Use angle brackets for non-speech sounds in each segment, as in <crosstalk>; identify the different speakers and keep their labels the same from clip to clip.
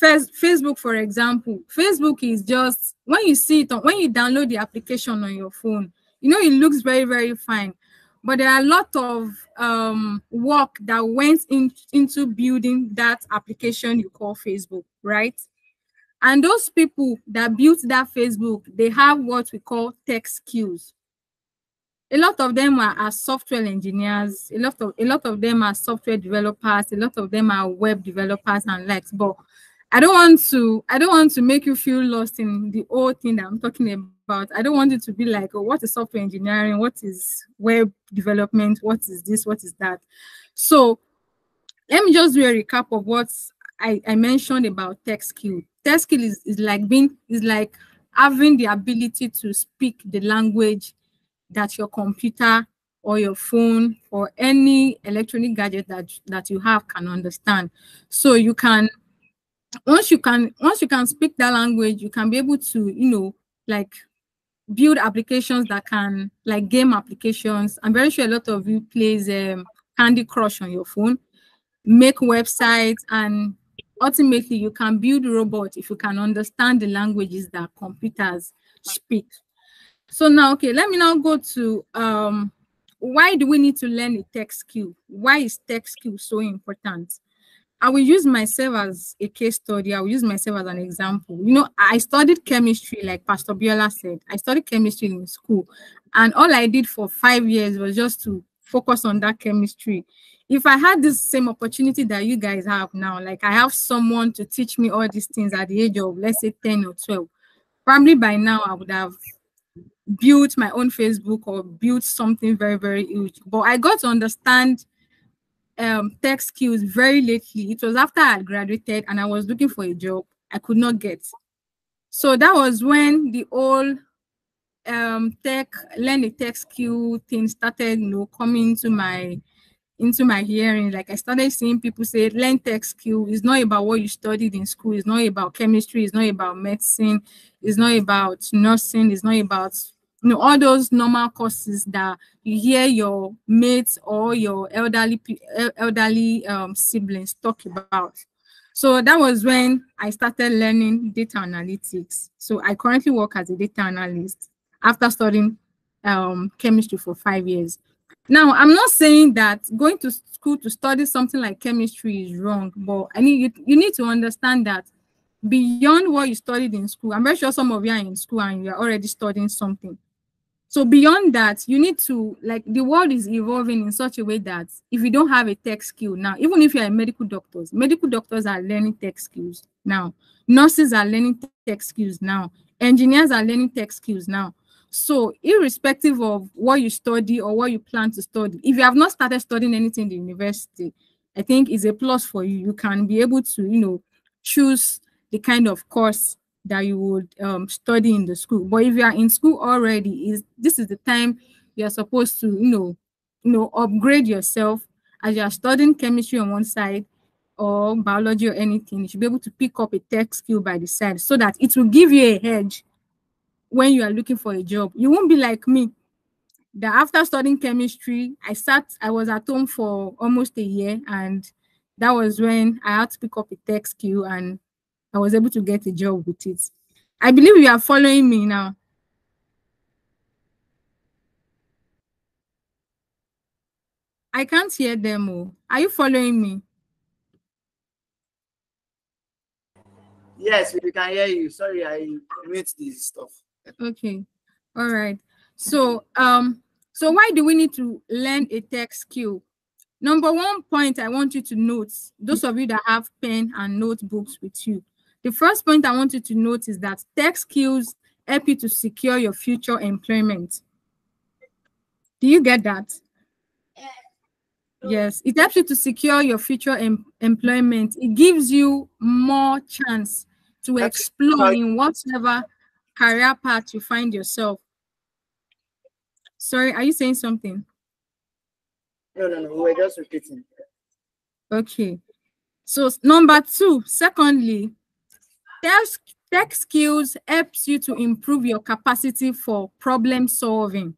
Speaker 1: take Facebook for example. Facebook is just when you see it when you download the application on your phone, you know it looks very very fine, but there are a lot of um, work that went in, into building that application you call Facebook, right? And those people that built that Facebook, they have what we call tech skills. A lot of them are, are software engineers, a lot of a lot of them are software developers, a lot of them are web developers and likes. But I don't want to I don't want to make you feel lost in the old thing that I'm talking about. I don't want it to be like, oh, what is software engineering? What is web development? What is this? What is that? So let me just do a recap of what I, I mentioned about tech skill. Tech skill is, is like being is like having the ability to speak the language that your computer or your phone or any electronic gadget that that you have can understand. So you can once you can once you can speak that language, you can be able to, you know, like build applications that can like game applications. I'm very sure a lot of you plays um, Candy Crush on your phone, make websites, and ultimately you can build robots if you can understand the languages that computers speak. So now, okay, let me now go to um, why do we need to learn a tech skill? Why is tech skill so important? I will use myself as a case study. I will use myself as an example. You know, I studied chemistry, like Pastor Biola said. I studied chemistry in school, and all I did for five years was just to focus on that chemistry. If I had this same opportunity that you guys have now, like I have someone to teach me all these things at the age of, let's say, 10 or 12, probably by now I would have built my own Facebook or built something very, very huge. But I got to understand um, tech skills very lately. It was after I graduated and I was looking for a job I could not get. So that was when the whole um, tech, learn tech skill thing started, you know, coming into my into my hearing. Like I started seeing people say, learn tech skill is not about what you studied in school. It's not about chemistry. It's not about medicine. It's not about nursing. It's not about you know all those normal courses that you hear your mates or your elderly elderly um, siblings talk about. So that was when i started learning data analytics. So i currently work as a data analyst after studying um, chemistry for five years. Now i'm not saying that going to school to study something like chemistry is wrong but i need you, you need to understand that beyond what you studied in school i'm very sure some of you are in school and you're already studying something so beyond that, you need to like the world is evolving in such a way that if you don't have a tech skill now, even if you are medical doctors, medical doctors are learning tech skills now. Nurses are learning tech skills now. Engineers are learning tech skills now. So irrespective of what you study or what you plan to study, if you have not started studying anything in the university, I think is a plus for you. You can be able to, you know, choose the kind of course that you would um, study in the school. But if you are in school already, is this is the time you're supposed to, you know, you know, upgrade yourself as you are studying chemistry on one side or biology or anything. You should be able to pick up a tech skill by the side so that it will give you a hedge when you are looking for a job. You won't be like me that after studying chemistry, I sat, I was at home for almost a year, and that was when I had to pick up a tech skill and I was able to get a job with it. I believe you are following me now. I can't hear them. Oh. Are you following me?
Speaker 2: Yes, we can hear you. Sorry, I mute this stuff.
Speaker 1: Okay. All right. So, um, so why do we need to learn a tech skill? Number one point I want you to note, those of you that have pen and notebooks with you, the first point I want you to note is that tech skills help you to secure your future employment. Do you get that? Yes, it helps you to secure your future em employment. It gives you more chance to explore in whatever career path you find yourself. Sorry, are you saying something?
Speaker 2: No, no, no, we're just repeating.
Speaker 1: Okay. So number two, secondly, Tech, skills helps you to improve your capacity for problem solving.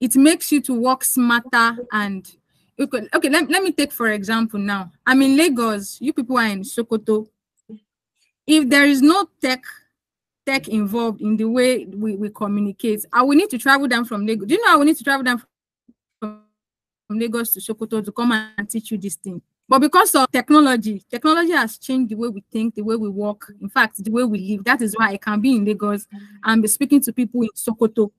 Speaker 1: It makes you to work smarter and okay, okay let, let me take for example now. I'm in Lagos, you people are in Sokoto. if there is no tech tech involved in the way we, we communicate, I will need to travel down from Lagos. Do you know I will need to travel down from Lagos to Sokoto to come and teach you this thing? But because of technology, technology has changed the way we think, the way we work, in fact, the way we live. That is why I can be in Lagos and be speaking to people in Sokoto.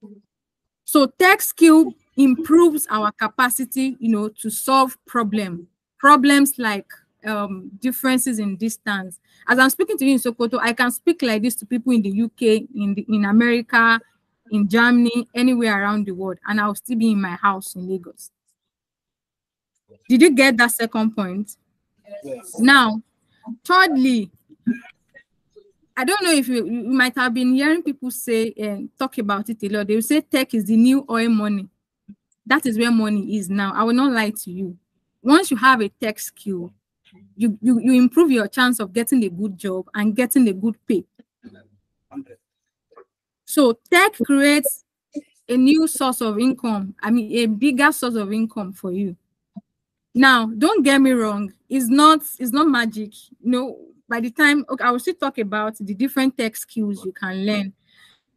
Speaker 1: So tech skill improves our capacity, you know, to solve problem problems like um, differences in distance. As I'm speaking to you in Sokoto, I can speak like this to people in the UK, in the, in America, in Germany, anywhere around the world, and I'll still be in my house in Lagos. Did you get that second point?
Speaker 2: Yes.
Speaker 1: Now, thirdly, I don't know if you, you might have been hearing people say and talk about it a lot. They will say tech is the new oil money. That is where money is now. I will not lie to you. Once you have a tech skill, you, you, you improve your chance of getting a good job and getting a good pay. So tech creates a new source of income. I mean, a bigger source of income for you. Now, don't get me wrong. It's not it's not magic. You know, by the time okay, I will still talk about the different tech skills you can learn.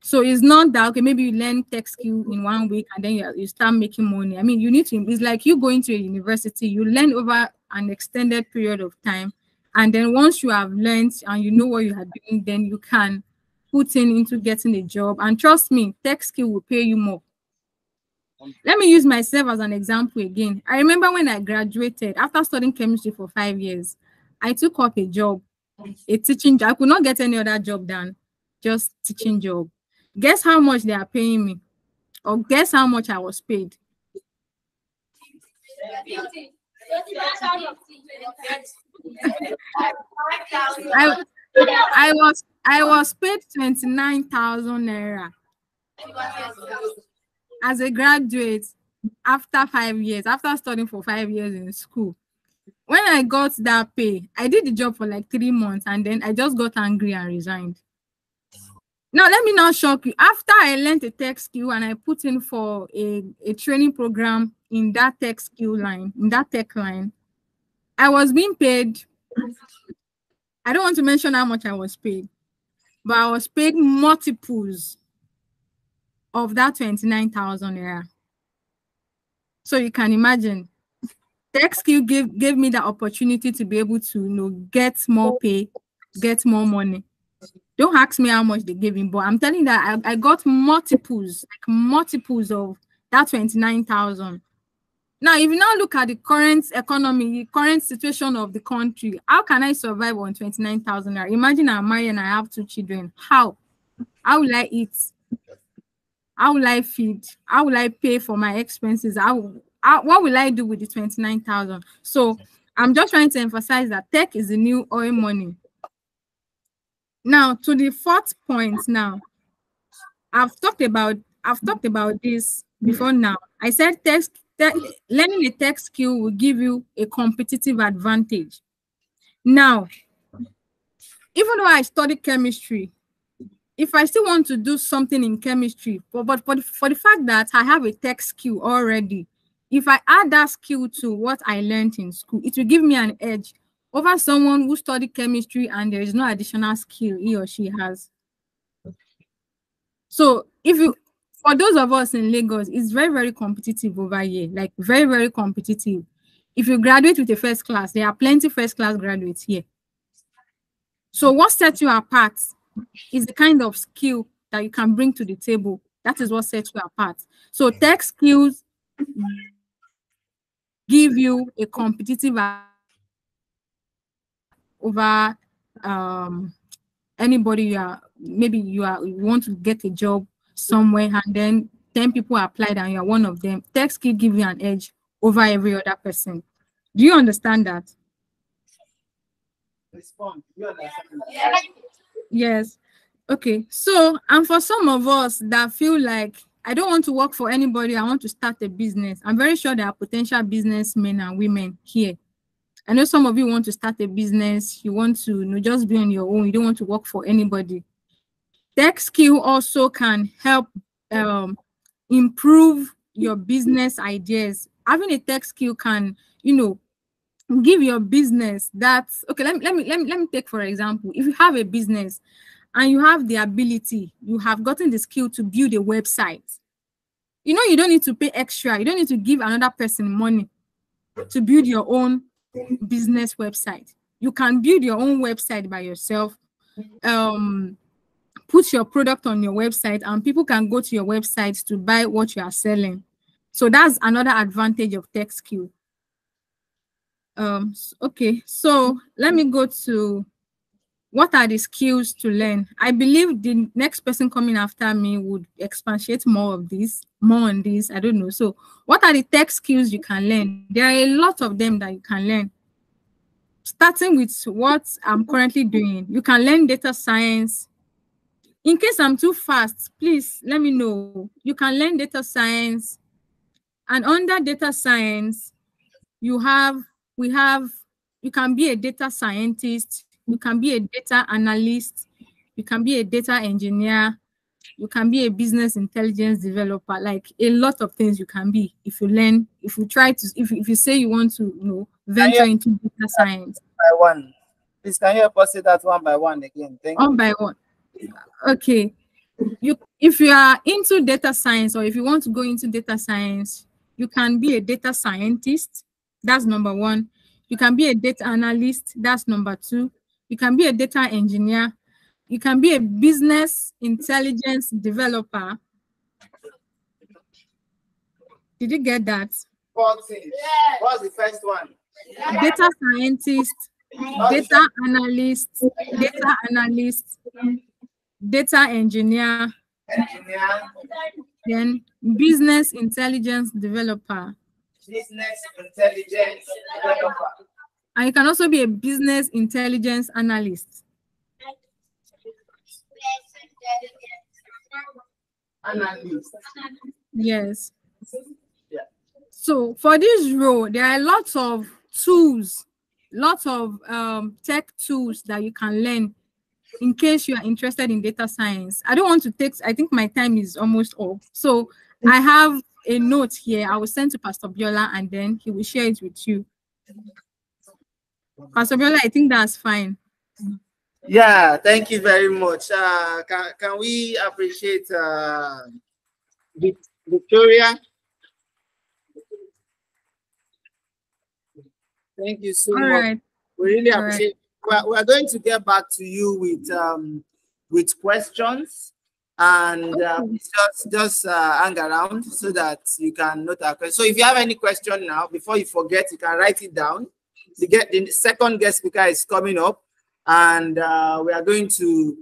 Speaker 1: So it's not that okay, maybe you learn tech skill in one week and then you, you start making money. I mean, you need to, it's like you going to a university, you learn over an extended period of time. And then once you have learned and you know what you are doing, then you can put in into getting a job. And trust me, tech skill will pay you more. Let me use myself as an example again. I remember when I graduated after studying chemistry for five years, I took up a job, a teaching job. I could not get any other job done, just teaching job. Guess how much they are paying me? Or guess how much I was paid? I, I was I was paid 29,000 naira as a graduate after five years, after studying for five years in school. When I got that pay, I did the job for like three months and then I just got angry and resigned. Now, let me not shock you. After I learned a tech skill and I put in for a, a training program in that tech skill line, in that tech line, I was being paid. I don't want to mention how much I was paid, but I was paid multiples of that 29,000 naira. So you can imagine, tech skill gave, gave me the opportunity to be able to you know, get more pay, get more money. Don't ask me how much they gave me, but I'm telling you that I, I got multiples, like multiples of that 29,000. Now, if you now look at the current economy, the current situation of the country, how can I survive on 29,000 naira? Imagine I'm married and I have two children. How? How will I eat? How will I feed? How will I pay for my expenses? How, how what will I do with the 29,000? So I'm just trying to emphasize that tech is the new oil money. Now, to the fourth point now, I've talked about I've talked about this before now. I said text te learning a tech skill will give you a competitive advantage. Now, even though I studied chemistry, if I still want to do something in chemistry, but, but for, the, for the fact that I have a tech skill already, if I add that skill to what I learned in school, it will give me an edge over someone who studied chemistry and there is no additional skill he or she has. So if you, for those of us in Lagos, it's very, very competitive over here, like very, very competitive. If you graduate with a first class, there are plenty first class graduates here. So what sets you apart is the kind of skill that you can bring to the table. That is what sets you apart. So tech skills give you a competitive over um, anybody you are maybe you are you want to get a job somewhere and then 10 people applied and you're one of them tech skill give you an edge over every other person do you understand that
Speaker 2: Respond. You understand?
Speaker 1: Yes okay so and for some of us that feel like i don't want to work for anybody i want to start a business i'm very sure there are potential businessmen and women here I know some of you want to start a business, you want to you know, just be on your own, you don't want to work for anybody. Tech skill also can help um, improve your business ideas. Having a tech skill can, you know, give your business that okay let me, let me let me let me take for example if you have a business and you have the ability you have gotten the skill to build a website you know you don't need to pay extra you don't need to give another person money to build your own business website. You can build your own website by yourself um put your product on your website and people can go to your website to buy what you are selling. So that's another advantage of tech skill um okay so let me go to what are the skills to learn? I believe the next person coming after me would expatiate more of this more on this i don't know. So what are the tech skills you can learn? There are a lot of them that you can learn. Starting with what i'm currently doing you can learn data science. In case i'm too fast please let me know. You can learn data science and under data science you have we have you can be a data scientist you can be a data analyst you can be a data engineer you can be a business intelligence developer like a lot of things you can be if you learn if you try to if, if you say you want to you know venture
Speaker 2: you-
Speaker 1: into data science.
Speaker 2: By one. Please, can you help us say that one by one again? Thank
Speaker 1: one by one. Okay. You if you are into data science or if you want to go into data science you can be a data scientist that's number one. You can be a data analyst that's number two. You can be a data engineer. You can be a business intelligence developer. Did you get that?
Speaker 2: Fourteen. What's the first one?
Speaker 1: data scientist data analyst data analyst data engineer
Speaker 2: Engineer,
Speaker 1: then business intelligence developer
Speaker 2: business intelligence developer,
Speaker 1: and you can also be a business intelligence analyst.
Speaker 2: Analyst.
Speaker 1: yes.
Speaker 2: Yeah.
Speaker 1: so for this role there are lots of tools lots of um, tech tools that you can learn in case you are interested in data science. I don't want to take i think my time is almost up. So i have a note here i will send to pastor biola and then he will share it with you pastor biola i think that's fine
Speaker 2: Yeah, thank you very much. Uh, can, can we appreciate uh, Victoria? Thank you so
Speaker 1: all
Speaker 2: much.
Speaker 1: right
Speaker 2: We really
Speaker 1: All right.
Speaker 2: appreciate. We're, we're going to get back to you with um with questions and uh,
Speaker 1: Okay.
Speaker 2: just just uh, hang around so that you can note our question. So if you have any question now, before you forget, you can write it down. The get the second guest speaker is coming up, and uh, we are going to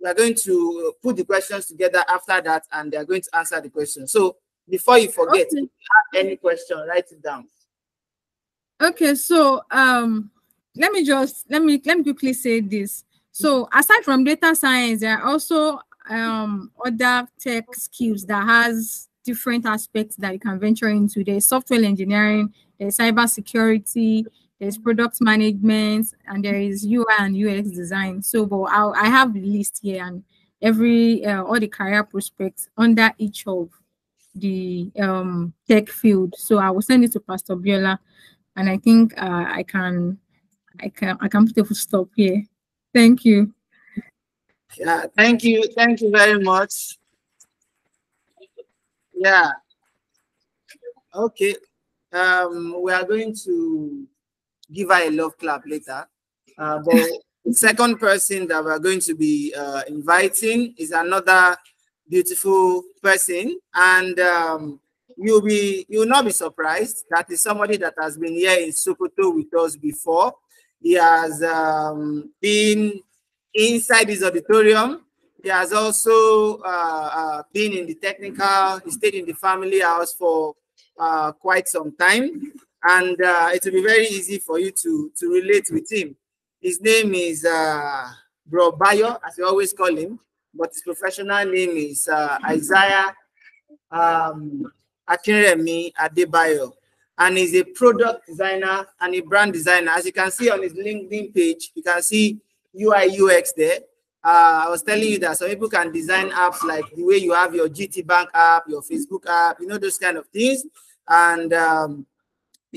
Speaker 2: we are going to put the questions together after that, and they are going to answer the question. So before you forget,
Speaker 1: Okay.
Speaker 2: if you have any question, write it down.
Speaker 1: Okay, so um, let me just let me let me quickly say this. So aside from data science, there are also um other tech skills that has different aspects that you can venture into. There's software engineering, there's cyber security, there's product management, and there is UI and UX design. So, but I'll, I have the list here and every uh, all the career prospects under each of the um tech field. So I will send it to Pastor Biola and I think uh, I can I can I can put a stop here. Thank you.
Speaker 2: Yeah, thank you. Thank you very much. Yeah. Okay. Um, we are going to give her a love clap later. Uh, but the second person that we're going to be uh, inviting is another beautiful person, and um, you'll be you'll not be surprised. That is somebody that has been here in Sokoto with us before. He has um, been inside this auditorium. He has also uh, uh, been in the technical, he stayed in the family house for uh, quite some time. And uh, it will be very easy for you to, to relate with him. His name is uh, Bro Bayo, as we always call him, but his professional name is uh, Isaiah um, Akinremi Adebayo. And he's a product designer and a brand designer. As you can see on his LinkedIn page, you can see UI UX there. Uh, I was telling you that some people can design apps like the way you have your GT Bank app, your Facebook app, you know, those kind of things. And um,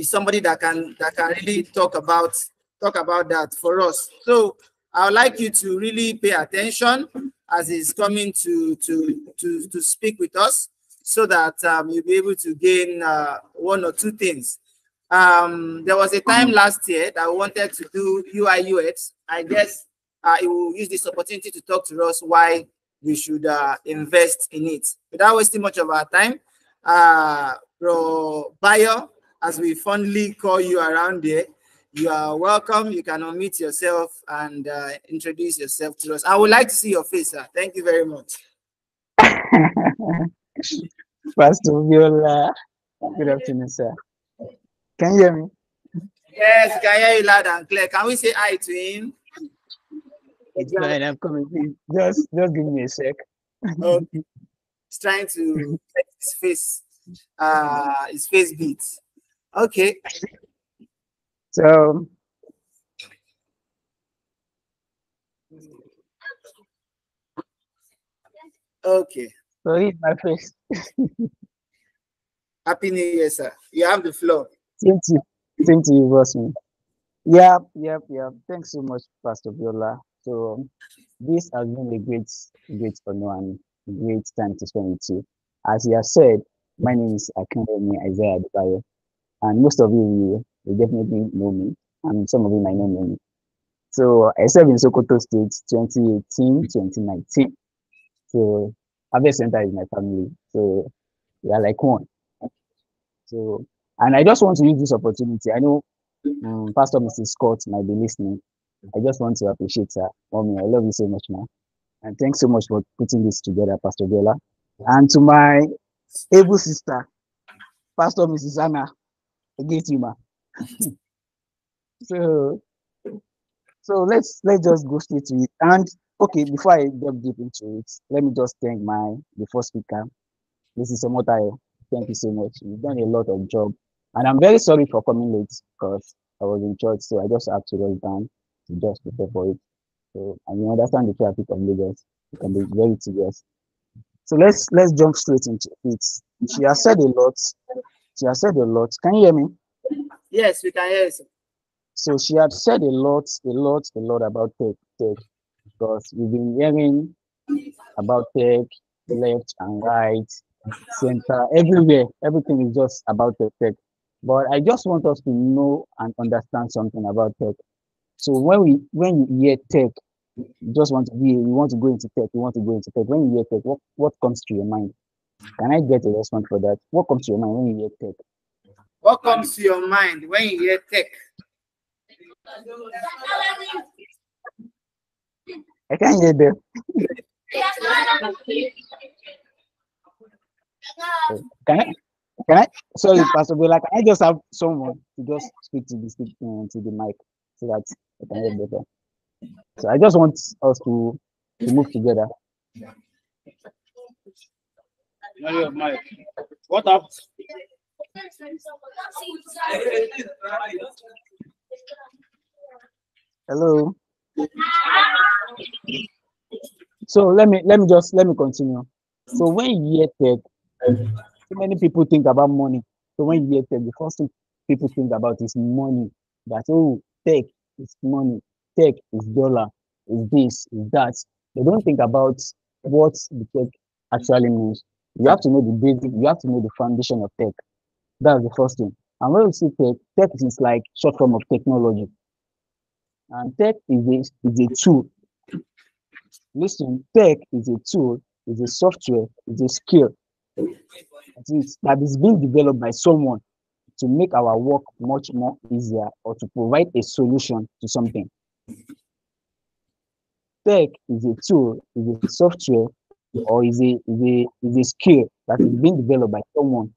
Speaker 2: somebody that can that can really talk about talk about that for us. So I would like you to really pay attention as he's coming to to to to speak with us, so that um, you'll be able to gain uh, one or two things. Um, there was a time last year that I wanted to do UI UX. I guess uh, will use this opportunity to talk to us why we should uh, invest in it. Without wasting much of our time, uh, Bro Bayo, as we fondly call you around here, you are welcome. You can unmute yourself and uh, introduce yourself to us. I would like to see your face, sir. Thank you very much.
Speaker 3: First <laughs> Pastor Biola, good afternoon, sir. Can you hear me?
Speaker 2: Yes, can hear you loud and clear. Can we say hi to him?
Speaker 3: It's fine, I'm coming. Just, just give me a sec.
Speaker 2: Okay. He's trying to set his face, uh, his face beats. Okay.
Speaker 3: So,
Speaker 2: Okay.
Speaker 3: so here's my face. <laughs>
Speaker 2: Happy New Year, sir. You have the floor.
Speaker 3: Same to, same to you, Rosmi. Yep, yep, yep. Thanks so much, Pastor Biola. So, this has been a great, great honor and great time to spend with you. As you have said, my name is Akindemi Isaiah Adebayo, and most of you will, will definitely know me, and some of you might not know me. So, I served in Sokoto State 2018, 2019. So, Harvest Center is my family. So, we are like one. So, and I just want to use this opportunity. I know um, Pastor Mrs. Scott might be listening. I just want to appreciate her. Mommy, I love you so much, man. And thanks so much for putting this together, Pastor Bella. And to my able sister, Pastor Mrs. Anna, against you, ma. <laughs> so, so let's let's just go straight to it. And okay, before I delve deep into it, let me just thank my the first speaker. This is Omotayo. Thank you so much. You've done a lot of job. And I'm very sorry for coming late because I was in church, so I just had to rush down to just prepare for it. So and you understand the traffic of Lagos. It can be very tedious. So let's let's jump straight into it. She has said a lot. She has said a lot. Can you hear me?
Speaker 2: Yes, we can hear you.
Speaker 3: So she had said a lot, a lot, a lot about tech, tech, because we've been hearing about tech left and right, center, everywhere. Everything is just about tech, tech. But I just want us to know and understand something about tech. So when we when you hear tech, you just want to be, you want to go into tech, you want to go into tech. When you hear tech, what, what comes to your mind? Can I get a response for that? What comes to your mind when you hear tech?
Speaker 2: What comes to your mind when you hear tech?
Speaker 3: I can't hear them. <laughs> <laughs> <laughs> Can I? Can I? Sorry, Pastor Bella, can I just have someone to just speak to the speak uh, to the mic so that I can hear better? So I just want us to to move together.
Speaker 2: What up?
Speaker 3: Hello. So let me let me just let me continue. So when you hear tech, so many people think about money. So when you hear tech, the first thing people think about is money. That oh, tech is money, tech is dollar, is this, is that. They don't think about what the tech actually means. You have to know the basic, you have to know the foundation of tech. That's the first thing. And when we see tech, tech is like short form of technology. And tech is a, is a tool. Listen, tech is a tool, is a software, is a skill that is, being developed by someone to make our work much more easier or to provide a solution to something. Tech is a tool, is a software, or is a, is a, is a skill that is being developed by someone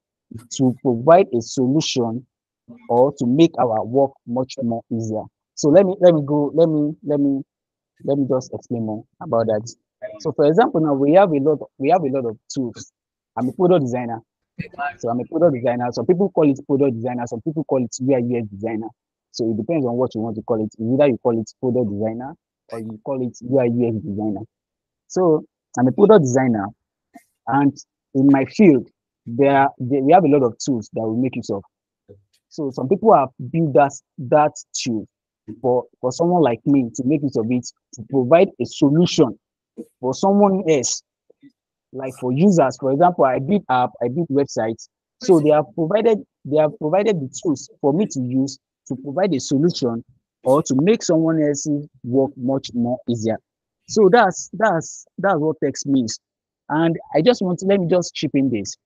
Speaker 3: to provide a solution or to make our work much more easier. So let me let me go, let me let me let me just explain more about that. So for example, now we have a lot we have a lot of tools. I'm a product designer. So I'm a product designer. Some people call it product designer, some people call it UI UX designer. So it depends on what you want to call it. Either you call it product designer or you call it UI UX designer. So I'm a product designer, and in my field, there, we have a lot of tools that we make use of. So some people have built that that tool for for someone like me to make use of it to provide a solution for someone else like for users for example i build app i build websites so they have provided they have provided the tools for me to use to provide a solution or to make someone else's work much more easier. So that's that's that's what text means. And i just want to let me just chip in this.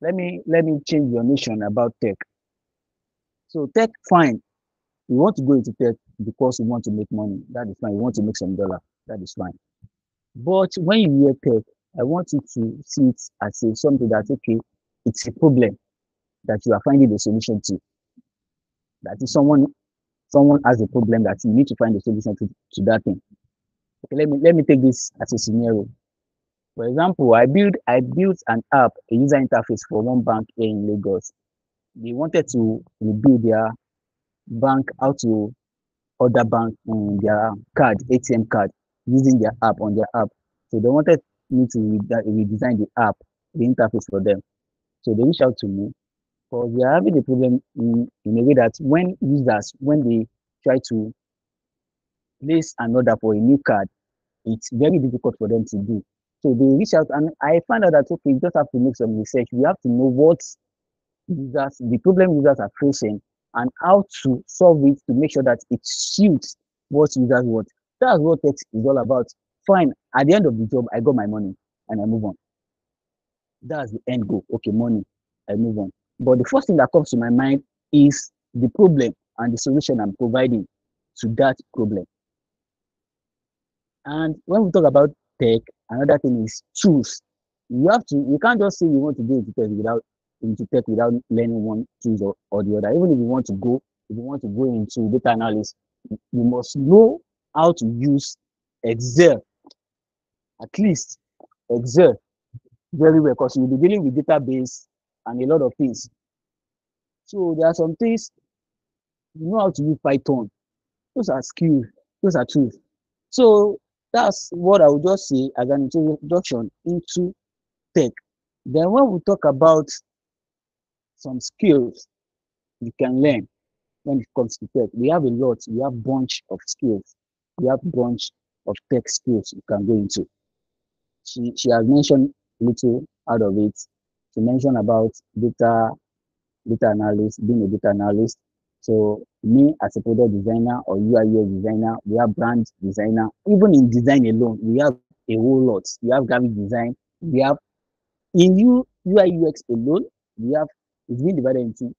Speaker 3: Let me let me change your notion about tech. So tech fine. You want to go into tech because you want to make money. That is fine. You want to make some dollar. That is fine. But when you hear tech I want you to see it as a, something that, okay, it's a problem that you are finding a solution to. That is someone someone has a problem that you need to find a solution to, to that thing. Okay, let me let me take this as a scenario. For example, I built I built an app, a user interface for one bank here in Lagos. They wanted to rebuild their bank, how to order bank on their card, ATM card, using their app on their app. So they wanted me to redesign the app, the interface for them. So they reach out to me because we are having a problem in, in a way that when users, when they try to place an order for a new card, it's very difficult for them to do. So they reach out and I found out that okay, you just have to make some research. We have to know what users, the problem users are facing and how to solve it to make sure that it suits what users want. That's what text is all about. Fine. At the end of the job, I got my money and I move on. That's the end goal. Okay, money. I move on. But the first thing that comes to my mind is the problem and the solution I'm providing to that problem. And when we talk about tech, another thing is tools. You have to, you can't just say you want to go into tech without into tech without learning one tools or, or the other. Even if you want to go, if you want to go into data analysis, you must know how to use Excel at least excel very well because you'll be dealing with database and a lot of things. So there are some things you know how to use Python. Those are skills, those are tools. So that's what I would just say as an introduction into tech. Then when we talk about some skills you can learn when it comes to tech, we have a lot. We have bunch of skills. We have bunch of tech skills you can go into she, she has mentioned little out of it. She mentioned about data, data analyst, being a data analyst. So me as a product designer or UI designer, we have brand designer. Even in design alone, we have a whole lot. We have graphic design. We have in U, UI UX alone, we have it's been divided into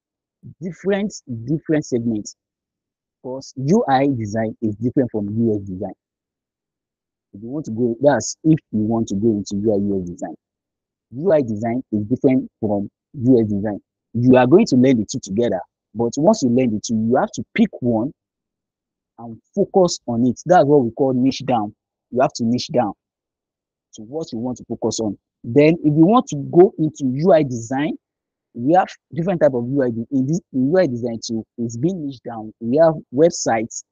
Speaker 3: different different segments. Because UI design is different from UX design. If you want to go, that's if you want to go into UI UX design. UI design is different from UX design. You are going to learn the two together, but once you learn the two, you have to pick one and focus on it. That's what we call niche down. You have to niche down to what you want to focus on. Then, if you want to go into UI design, we have different type of UI in this in UI design too. It's being niche down. We have websites,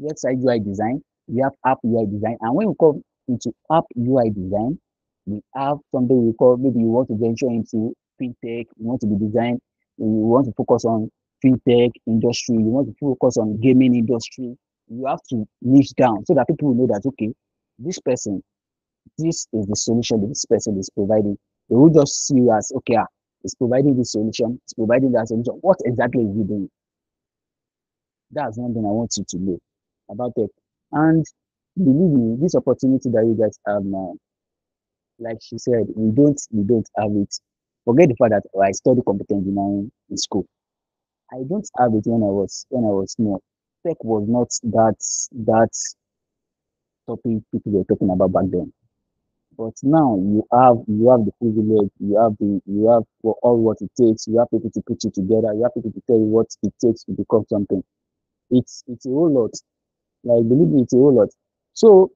Speaker 3: website UI design we have app UI design. And when we come into app UI design, we have something we call maybe you want to venture into fintech, you want to be design, you want to focus on fintech industry, you want to focus on gaming industry. You have to niche down so that people will know that okay, this person, this is the solution this person is providing. They will just see you as okay, ah, it's providing this solution, it's providing that solution. What exactly is he doing? That's one thing I want you to know about it. And believe me, this opportunity that you guys have now, like she said, we don't we don't have it. Forget the fact that I studied computer engineering in school. I don't have it when I was when I was small. Tech was not that that topic people were talking about back then. But now you have you have the privilege, you have the you have for all what it takes, you have people to put you together, you have people to tell you what it takes to become something. It's it's a whole lot. Like believe it's a whole lot. So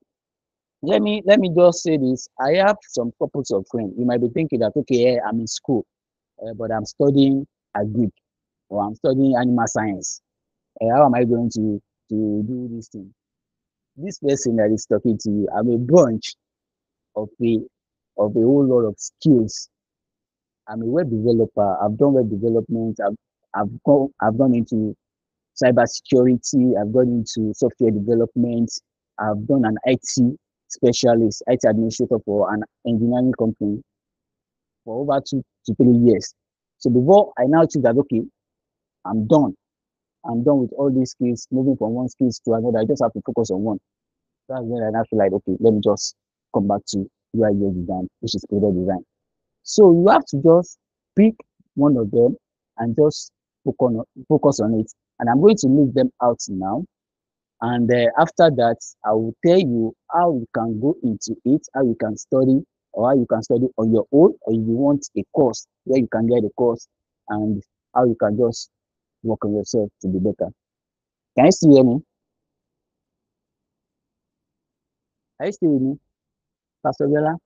Speaker 3: let me let me just say this. I have some couples of friends. You might be thinking that okay, I'm in school, uh, but I'm studying agric or I'm studying animal science. Uh, how am I going to to do this thing? This person that is talking to you, I'm a bunch of a of a whole lot of skills. I'm a web developer. I've done web development. I've I've gone I've gone into cyber security, I've gone into software development, I've done an IT specialist, IT administrator for an engineering company for over two to three years. So before I now choose that okay, I'm done. I'm done with all these skills, moving from one skills to another. I just have to focus on one. That's when I now feel like okay, let me just come back to UI design, which is product design. So you have to just pick one of them and just focus on, focus on it. And I'm going to leave them out now. And uh, after that, I will tell you how you can go into it, how you can study, or how you can study on your own, or you want a course where you can get a course, and how you can just work on yourself to be better. Can you still hear me? Are you still with me, Pastor Bella?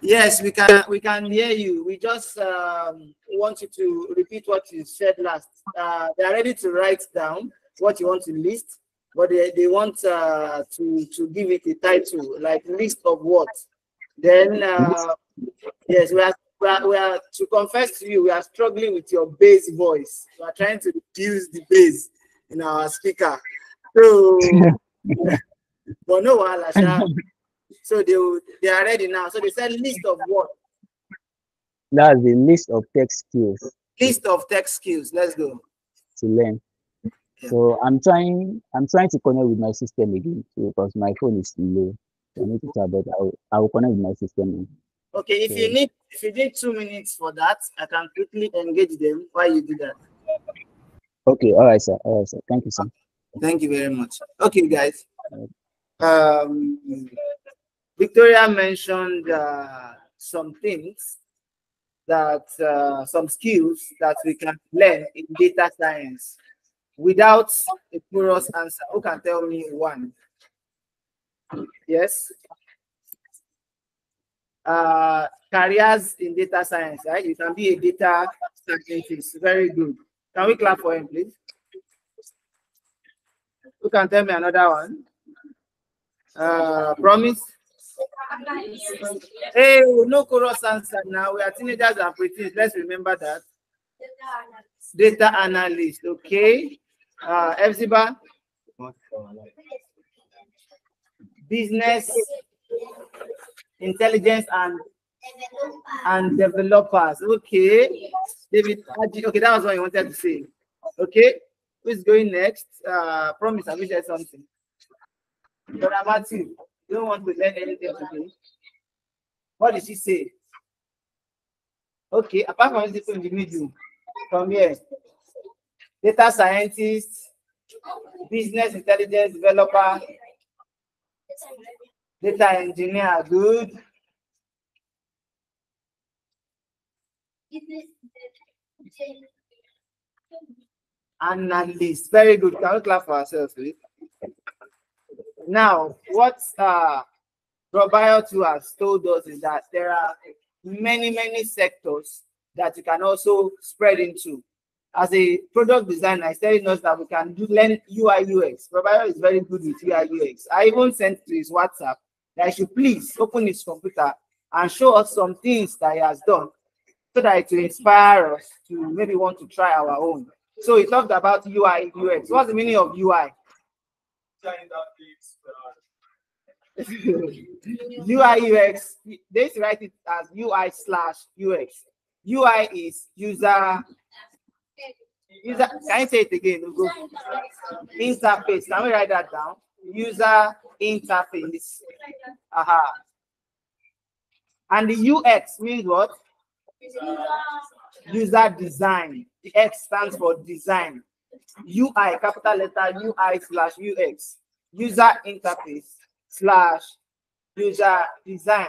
Speaker 2: Yes, we can we can hear you. We just um, want you to repeat what you said last. Uh, they are ready to write down what you want to list, but they, they want uh, to to give it a title like list of what. Then uh, yes, we are, we are we are to confess to you, we are struggling with your bass voice. We are trying to reduce the bass in our speaker. So, <laughs> but no, Alasha. <laughs> So they will, they are ready now. So they said list of what?
Speaker 3: That's the list of tech skills
Speaker 2: List of tech skills. Let's go.
Speaker 3: to learn. So I'm trying I'm trying to connect with my system again so because my phone is low. So I need to try, but I will, I will connect with my system.
Speaker 2: Okay, if you need if you need two minutes for that, I can quickly engage them while you do that.
Speaker 3: Okay, all right, sir. All right, sir. Thank you, sir.
Speaker 2: Thank you very much. Okay, guys. Um, Victoria mentioned uh, some things that uh, some skills that we can learn in data science without a porous answer. Who can tell me one? Yes. Uh, careers in data science, right? You can be a data scientist. Very good. Can we clap for him, please? Who can tell me another one? Uh, promise. Hey, no chorus answer now. We are teenagers and preteens. Let's remember that. Data analyst, okay. Uh, Epsiba. Business intelligence and and developers. Okay. David, okay, that was what you wanted to say. Okay. Who's going next? Uh, promise, I wish I something. Brother Matthew, you don't want to learn anything today. What did she say? Okay, apart from this middle, from here, data scientist, business intelligence developer, data engineer, good. Analyst, very good. Can we clap for ourselves, please? Now, what uh, Robio has told us is that there are many, many sectors that you can also spread into. As a product designer, he's telling us that we can do learn UI UX. Robio is very good with UI UX. I even sent to his WhatsApp that he should please open his computer and show us some things that he has done so that it will inspire us to maybe want to try our own. So he talked about UI UX. What's the meaning of UI? UI <laughs> UX, they write it as UI slash UX. UI is user, user, can you say it again? Ugo? Interface, can we write that down? User interface. Aha. And the UX means what? User design. The X stands for design. UI, capital letter UI slash UX. User interface slash user design.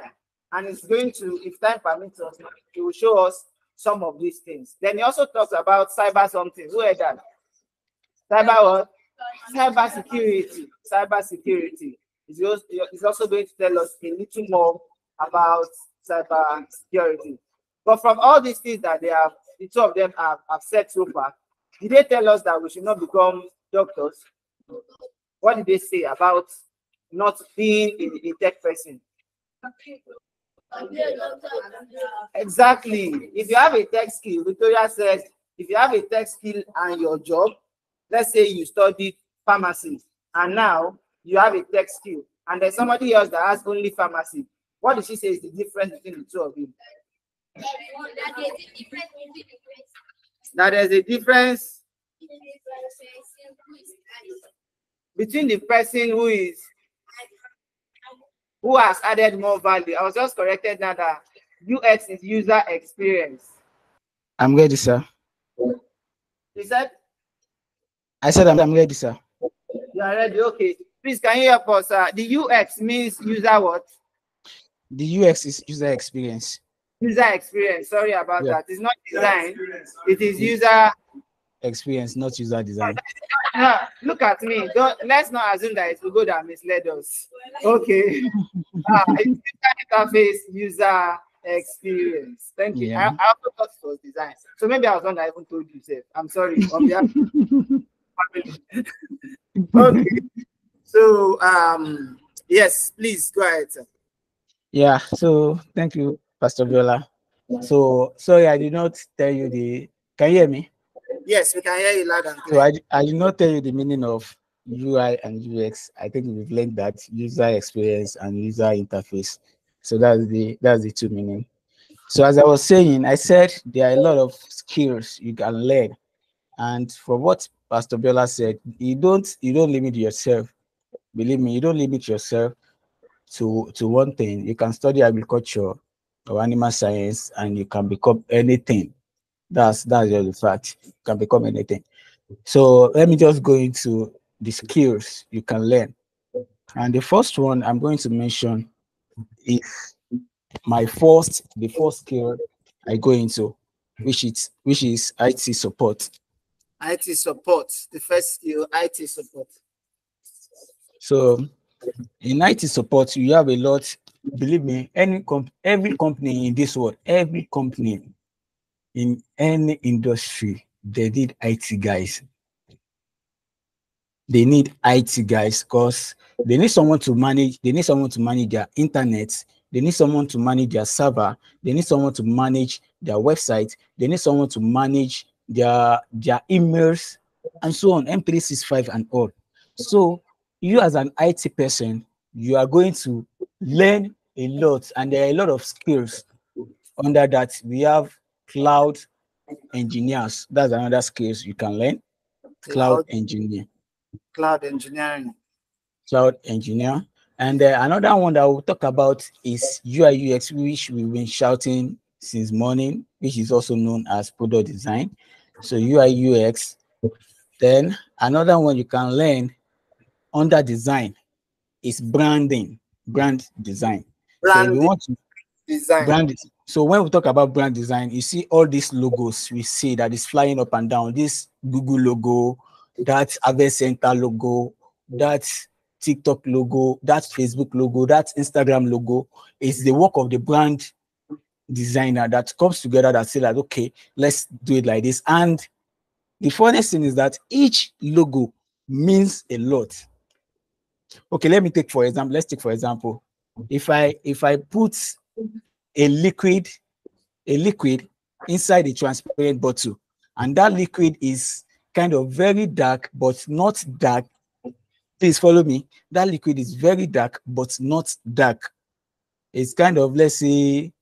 Speaker 2: And it's going to, if time permits us, it will show us some of these things. Then he also talks about cyber something. Who heard that? Cyber what? Cyber security. Cyber security. He's also going to tell us a little more about cyber security. But from all these things that they have, the two of them have, have said so far, did they tell us that we should not become doctors? What did they say about not being a, a tech person? Exactly. If you have a tech skill, Victoria says if you have a tech skill and your job, let's say you studied pharmacy and now you have a tech skill, and there's somebody else that has only pharmacy. What did she say is the difference between the two of you? That there's a difference between the person who is who has added more value. I was just corrected now that UX is user experience.
Speaker 3: I'm ready, sir.
Speaker 2: You said
Speaker 3: I said I'm, I'm ready, sir.
Speaker 2: you are ready. Okay. Please can you help us? Uh, the UX means user what?
Speaker 3: The UX is user experience.
Speaker 2: User experience. Sorry about
Speaker 3: Yeah.
Speaker 2: that. It's not design. It is user.
Speaker 3: Experience, not user design. <laughs>
Speaker 2: No, look at me. Don't let's not assume that it's Google that misled us. Okay. <laughs> Ah, it's user interface, user experience. Thank you.
Speaker 3: Yeah.
Speaker 2: I, I also thought it was design. So maybe I was one that even told you, Seth. I'm sorry. <laughs> On behalf of the family. okay. So um yes, please go ahead. Sir.
Speaker 3: Yeah, so thank you, Pastor Biola. So sorry, I did not tell you the can you hear me?
Speaker 2: Yes, we can hear you loud and
Speaker 3: So. I, I did not tell you the meaning of UI and UX. I think we've learned that user experience and user interface. So that's the that's the two meaning. So as I was saying, I said there are a lot of skills you can learn. And from what Pastor Biola said, you don't you don't limit yourself. Believe me, you don't limit yourself to to one thing. You can study agriculture or animal science and you can become anything. That's that's just the fact. You can become anything. So let me just go into the skills you can learn. And the first one I'm going to mention is my first, the first skill I go into, which is which is IT support.
Speaker 2: IT support. The first skill, IT support.
Speaker 3: So in IT support, you have a lot. Believe me, any comp- every company in this world, every company in any industry, they need IT guys. They need IT guys because they need someone to manage. They need someone to manage their internet. They need someone to manage their server. They need someone to manage their website. They need someone to manage their their emails and so on. M365 and all. So you as an IT person, you are going to learn a lot, and there are a lot of skills under that. We have cloud engineers. That's another skills you can learn. Cloud
Speaker 2: Cloud,
Speaker 3: engineer,
Speaker 2: cloud engineering.
Speaker 3: cloud engineer. And uh, another one that we'll talk about is UI UX, which we've been shouting since morning, which is also known as product design. So UI UX. Then another one you can learn under design is branding, brand design. So
Speaker 2: Brand
Speaker 3: we want to
Speaker 2: design.
Speaker 3: brand so when we talk about brand design you see all these logos we see that is flying up and down this google logo that Harvest center logo that tiktok logo that facebook logo that instagram logo is the work of the brand designer that comes together that say that okay let's do it like this and the funniest thing is that each logo means a lot okay let me take for example let's take for example if i if i put a liquid a liquid inside a transparent bottle and that liquid is kind of very dark but not dark please follow me that liquid is very dark but not dark. It's kind of let's say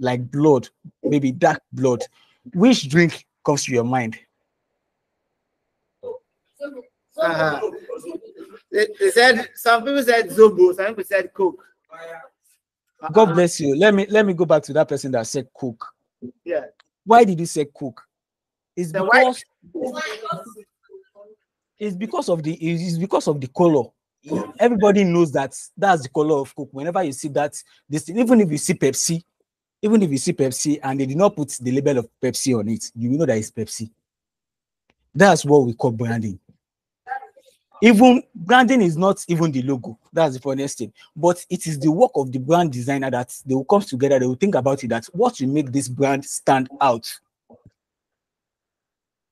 Speaker 3: like blood maybe dark blood. Which drink comes to your mind?
Speaker 2: Uh-huh. They, they said some people said Zobo, some people said Coke.
Speaker 3: god bless you. Let me let me go back to that person that said Coke
Speaker 2: Yeah.
Speaker 3: why did you say Coke it's
Speaker 2: The why-
Speaker 3: because it's because of the it's because of the color. Everybody knows that that's the color of coke. Whenever you see that this even if you see pepsi even if you see pepsi and they did not put the label of pepsi on it you know that it's pepsi. That's what we call branding even branding is not even the logo. That's the funniest thing. But it is the work of the brand designer that they will come together they will think about it that what will make this brand stand out.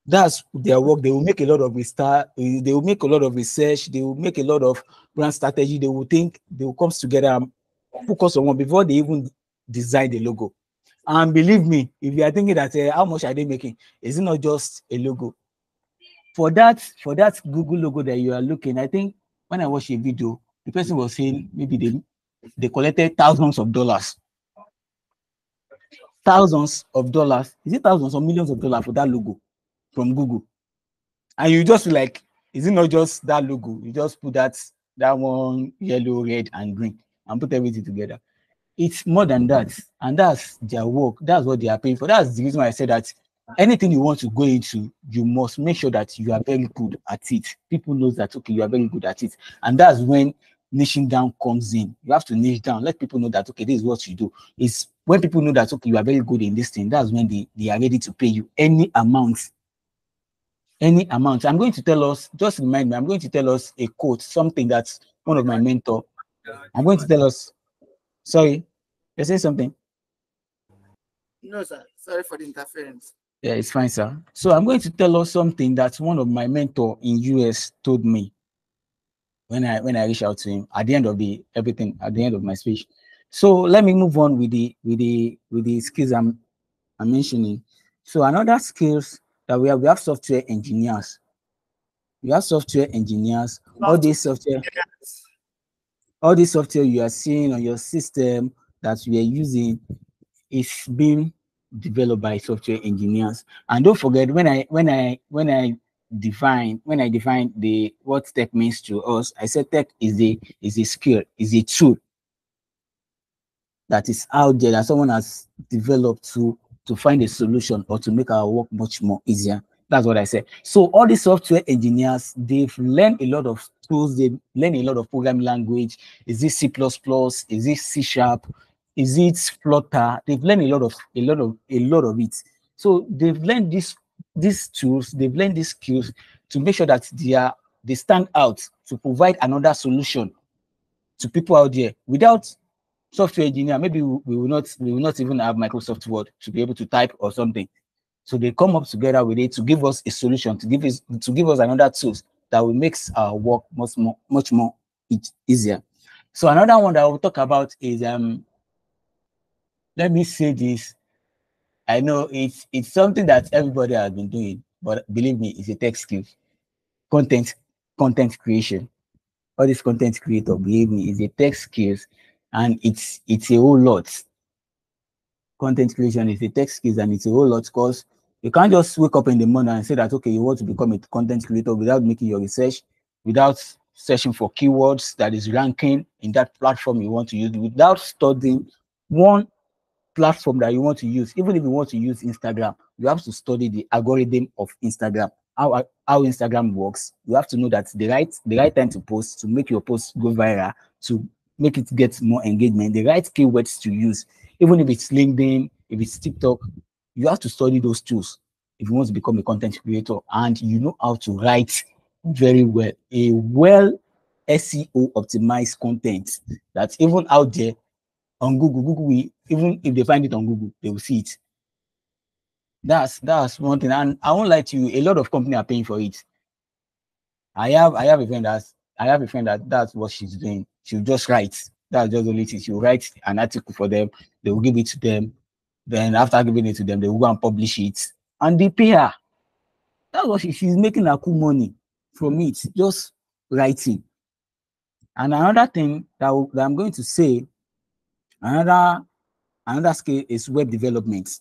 Speaker 3: That's their work. They will make a lot of research they will make a lot of research they will make a lot of brand strategy. They will think they will come together and focus on one before they even design the logo. And believe me, if you are thinking that uh, how much are they making, is it not just a logo? For that, for that Google logo that you are looking, I think when I watched a video, the person was saying maybe they they collected thousands of dollars. Thousands of dollars. Is it thousands or millions of dollars for that logo from Google? And you just like, is it not just that logo? You just put that that one yellow, red, and green and put everything together. It's more than that, and that's their work. That's what they are paying for. That's the reason why I said that anything you want to go into, you must make sure that you are very good at it. People knows that okay, you are very good at it, and that's when niching down comes in. You have to niche down, let people know that okay, this is what you do. It's when people know that okay, you are very good in this thing, that's when they, they are ready to pay you any amount. Any amount. I'm going to tell us, just remind me, I'm going to tell us a quote, something that one of my mentor. I'm going to tell us. Sorry, you say something.
Speaker 2: No, sir. Sorry for the interference.
Speaker 3: Yeah, it's fine, sir. So I'm going to tell us something that one of my mentor in US told me when I when I reach out to him at the end of the everything at the end of my speech. So let me move on with the with the with the skills I'm I'm mentioning. So another skills that we have we have software engineers. We have software engineers. All these software, all this software you are seeing on your system that we are using is being developed by software engineers. And don't forget when I when I when I define when I define the what tech means to us, I said tech is a is a skill, is a tool that is out there that someone has developed to to find a solution or to make our work much more easier. That's what I said. So all the software engineers, they've learned a lot of tools, they learn a lot of programming language. Is this C++? Is this C sharp? Is it Flutter? They've learned a lot of a lot of a lot of it. So they've learned these these tools, they've learned these skills to make sure that they are they stand out to provide another solution to people out there without software engineer maybe we, will not we will not even have microsoft word to be able to type or something so they come up together with it to give us a solution to give us to give us another tools that will make our work much more much more easier so another one that i will talk about is um let me say this. I know it's it's something that everybody has been doing but believe me it's a tech skill. Content content creation. All this content creator believe me is a tech skills and it's it's a whole lot. Content creation is a tech skills and it's a whole lot because you can't just wake up in the morning and say that okay you want to become a content creator without making your research without searching for keywords that is ranking in that platform you want to use without studying one platform that you want to use. Even if you want to use instagram you have to study the algorithm of instagram how how instagram works. You have to know that the right the right time to post to make your post go viral to make it get more engagement the right keywords to use. Even if it's linkedin if it's tiktok you have to study those tools if you want to become a content creator. And you know how to write very well a well seo optimized content that's even out there on google. Google even if they find it on google they will see it. That's that's one thing. And i won't lie to you a lot of companies are paying for it. I have i have a friend that's i have a friend that that's what she's doing. She'll just write. That's just the only she'll write an article for them. They will give it to them. Then after giving it to them they will go and publish it. And they pay her. That's what she, she's making her cool money from it just writing. And another thing that, that i'm going to say another another skill is web development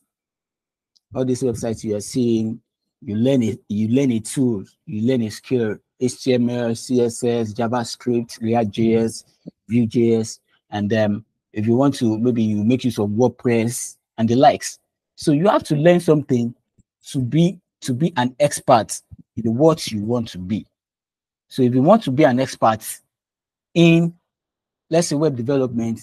Speaker 3: all these websites you are seeing, you learn it, you learn a tool, you learn a skill, HTML, CSS, JavaScript, React.js, Vue.js, and then if you want to, maybe you make use of WordPress and the likes. So you have to learn something to be to be an expert in what you want to be. So if you want to be an expert in, let's say, web development,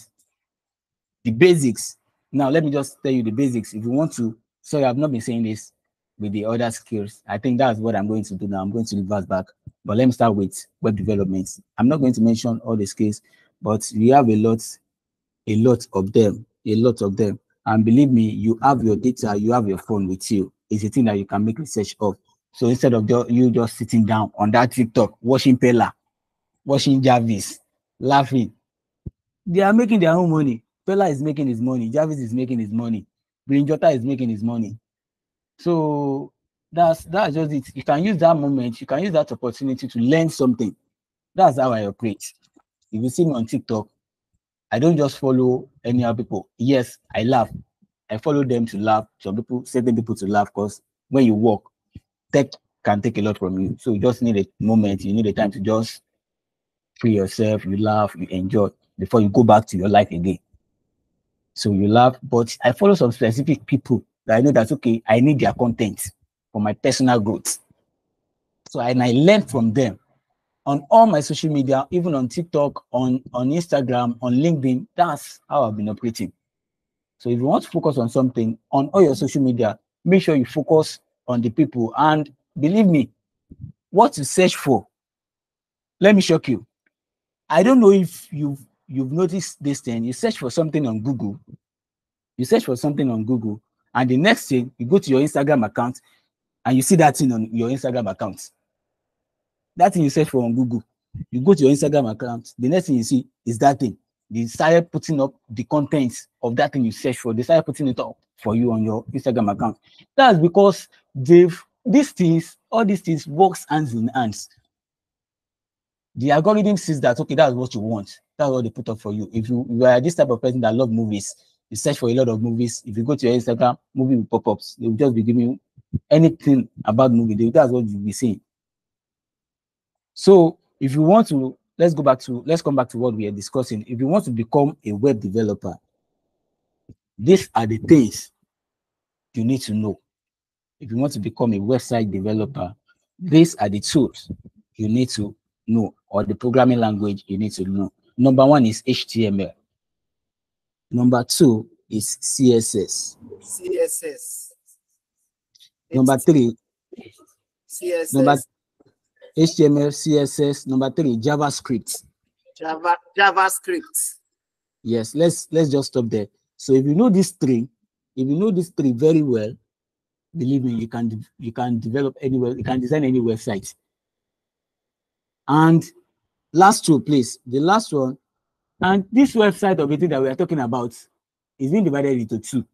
Speaker 3: the basics. Now, let me just tell you the basics. If you want to, sorry, I've not been saying this with the other skills. I think that's what I'm going to do now. I'm going to reverse back. But let me start with web development. I'm not going to mention all the skills, but we have a lot, a lot of them, a lot of them. And believe me, you have your data, you have your phone with you. It's a thing that you can make research of. So instead of you just sitting down on that TikTok, watching Peller, watching Jarvis, laughing, they are making their own money. Peller is making his money, Jarvis is making his money. Brain Jotter is making his money. So that's that's just it. You can use that moment, you can use that opportunity to learn something. That's how I operate. If you see me on TikTok, I don't just follow any other people. Yes, I laugh. I follow them to laugh. Some people, certain people to laugh because when you walk, tech can take a lot from you. So you just need a moment, you need a time to just free yourself, you laugh, you enjoy before you go back to your life again. So you laugh, but I follow some specific people that I know that's okay. I need their content for my personal growth. So and I learn from them on all my social media, even on TikTok, on, on Instagram, on LinkedIn. That's how I've been operating. So if you want to focus on something on all your social media, make sure you focus on the people. And believe me, what to search for. Let me shock you. I don't know if you've you've noticed this thing. You search for something on Google. You search for something on Google, and the next thing you go to your Instagram account and you see that thing on your Instagram account. That thing you search for on Google, you go to your Instagram account, the next thing you see is that thing. They started putting up the contents of that thing you search for. They started putting it up for you on your Instagram account. That's because they've these things, all these things works hands in hands. The algorithm sees that okay, that's what you want. That's what they put up for you. If you, you are this type of person that love movies, you search for a lot of movies. If you go to your Instagram, movie will pop ups. They will just be giving you anything about movie. They, that's what you'll be seeing. So if you want to, let's go back to let's come back to what we are discussing. If you want to become a web developer, these are the things you need to know. If you want to become a website developer, these are the tools you need to know, or the programming language you need to know. Number one is HTML. Number two is CSS.
Speaker 2: CSS.
Speaker 3: Number three,
Speaker 2: CSS.
Speaker 3: number HTML, CSS. Number three, JavaScript.
Speaker 2: Java, JavaScript.
Speaker 3: Yes, let's let's just stop there. So if you know these three, if you know these three very well, believe me, you can you can develop anywhere, you can design any website. And last two, please. The last one, and this website of it that we are talking about is being divided into two.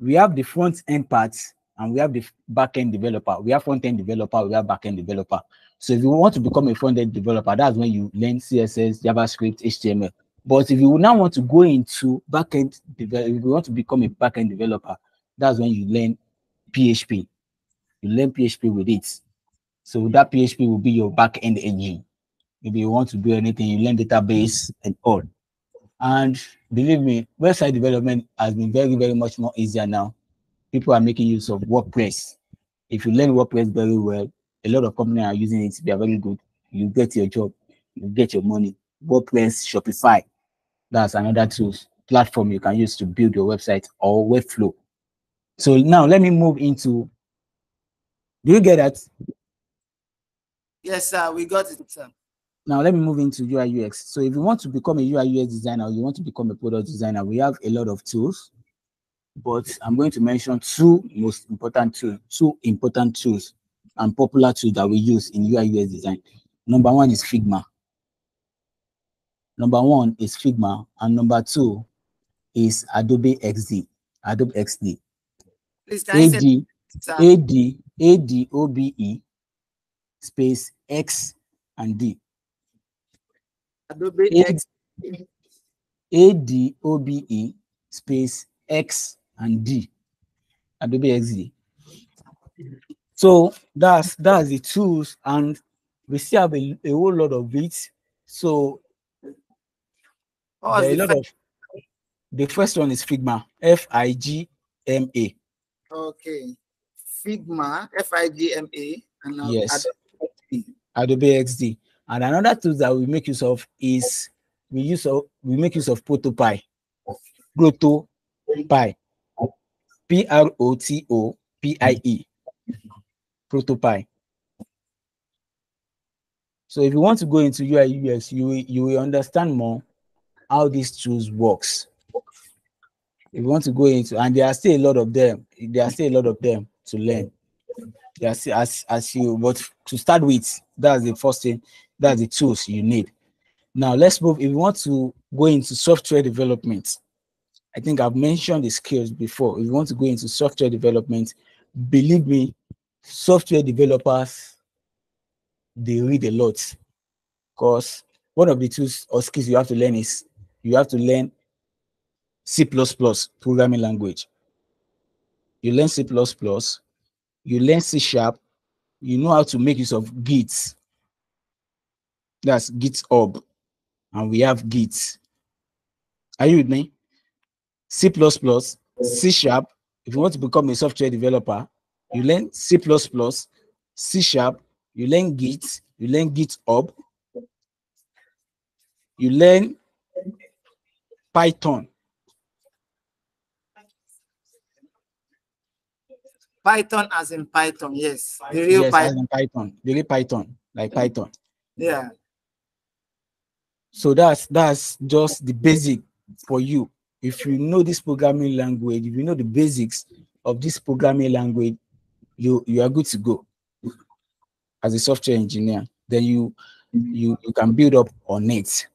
Speaker 3: We have the front end part and we have the back end developer. We have front end developer, we have back end developer. So if you want to become a front end developer, that's when you learn CSS, JavaScript, HTML. But if you now want to go into back end, if you want to become a back end developer, that's when you learn PHP. You learn PHP with it. So that PHP will be your back end engine. If you want to do anything, you learn database and all. And believe me, website development has been very, very much more easier now. People are making use of WordPress. If you learn WordPress very well, a lot of companies are using it. They are very good. You get your job, you get your money. WordPress, Shopify, that's another tools platform you can use to build your website or workflow. So now let me move into. Do you get that?
Speaker 2: Yes, sir. We got it, sir.
Speaker 3: Now let me move into UI UX. So if you want to become a UI UX designer, or you want to become a product designer, we have a lot of tools, but I'm going to mention two most important tools, two important tools and popular tools that we use in UI UX design. Number one is Figma. Number one is Figma, and number two is Adobe XD. Adobe XD.
Speaker 2: Please, can you say
Speaker 3: AD. AD, ADOBE space X and D.
Speaker 2: Adobe
Speaker 3: A-
Speaker 2: X.
Speaker 3: ADOBE space X and D. Adobe XD. So that's that's the tools, and we still have a, a whole lot of it. So
Speaker 2: was
Speaker 3: a
Speaker 2: the
Speaker 3: lot of the first one is Figma, F I G M A.
Speaker 2: Okay. Figma, F I G M A, and now
Speaker 3: Yes.
Speaker 2: Adobe XD.
Speaker 3: Adobe XD. And another tool that we make use of is we use of we make use of ProtoPie. ProtoPie. P R O T O P I E. ProtoPie. So if you want to go into UI UX, you you will understand more how these tools works. If you want to go into, and there are still a lot of them, there are still a lot of them to learn. Still, as as you, but to start with, that's the first thing. That's the tools you need. Now let's move. If you want to go into software development, I think I've mentioned the skills before. If you want to go into software development, believe me, software developers they read a lot. Because one of the tools or skills you have to learn is you have to learn C programming language. You learn C, you learn C sharp, you know how to make use of Git. That's GitHub, and we have Git. Are you with me? C, C sharp. If you want to become a software developer, you learn C, C sharp, you learn Git, you learn GitHub, you learn Python.
Speaker 2: Python as in Python, yes. The real
Speaker 3: yes,
Speaker 2: Python.
Speaker 3: in Python. The real Python, like Python.
Speaker 2: Yeah.
Speaker 3: So that's that's just the basic for you. If you know this programming language, if you know the basics of this programming language, you you are good to go as a software engineer. Then you you you can build up on it.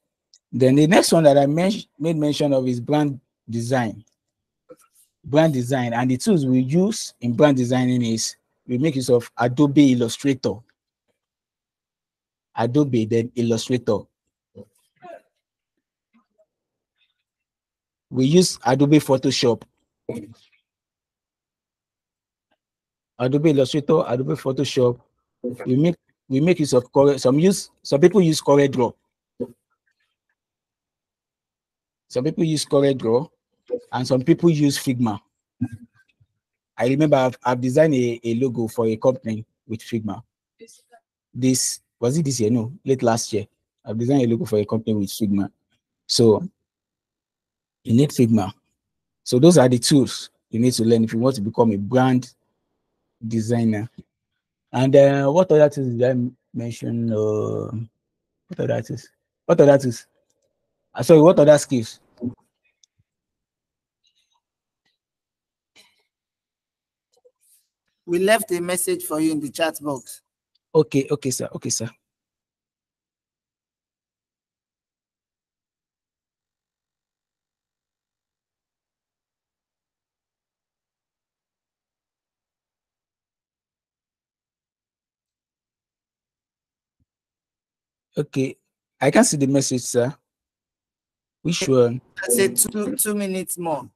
Speaker 3: Then the next one that I men- made mention of is brand design. Brand design and the tools we use in brand designing is we make use of Adobe Illustrator. Adobe, then Illustrator. We use Adobe Photoshop. Adobe Illustrator, Adobe Photoshop. We make we make use of Corel. Some use some people use Corel Draw. Some people use Corel Draw, and some people use Figma. I remember I've, I've designed a, a logo for a company with Figma. This was it this year? No, late last year. I've designed a logo for a company with Figma. So you need Figma. So those are the tools you need to learn if you want to become a brand designer. And uh, what other tools did I mention? Uh, what other tools? What other tools? Uh, sorry, what other skills?
Speaker 2: We left a message for you in the chat box.
Speaker 3: Okay, okay, sir. Okay, sir. Okay, I can see the message, sir. Which one?
Speaker 2: I said two two minutes more.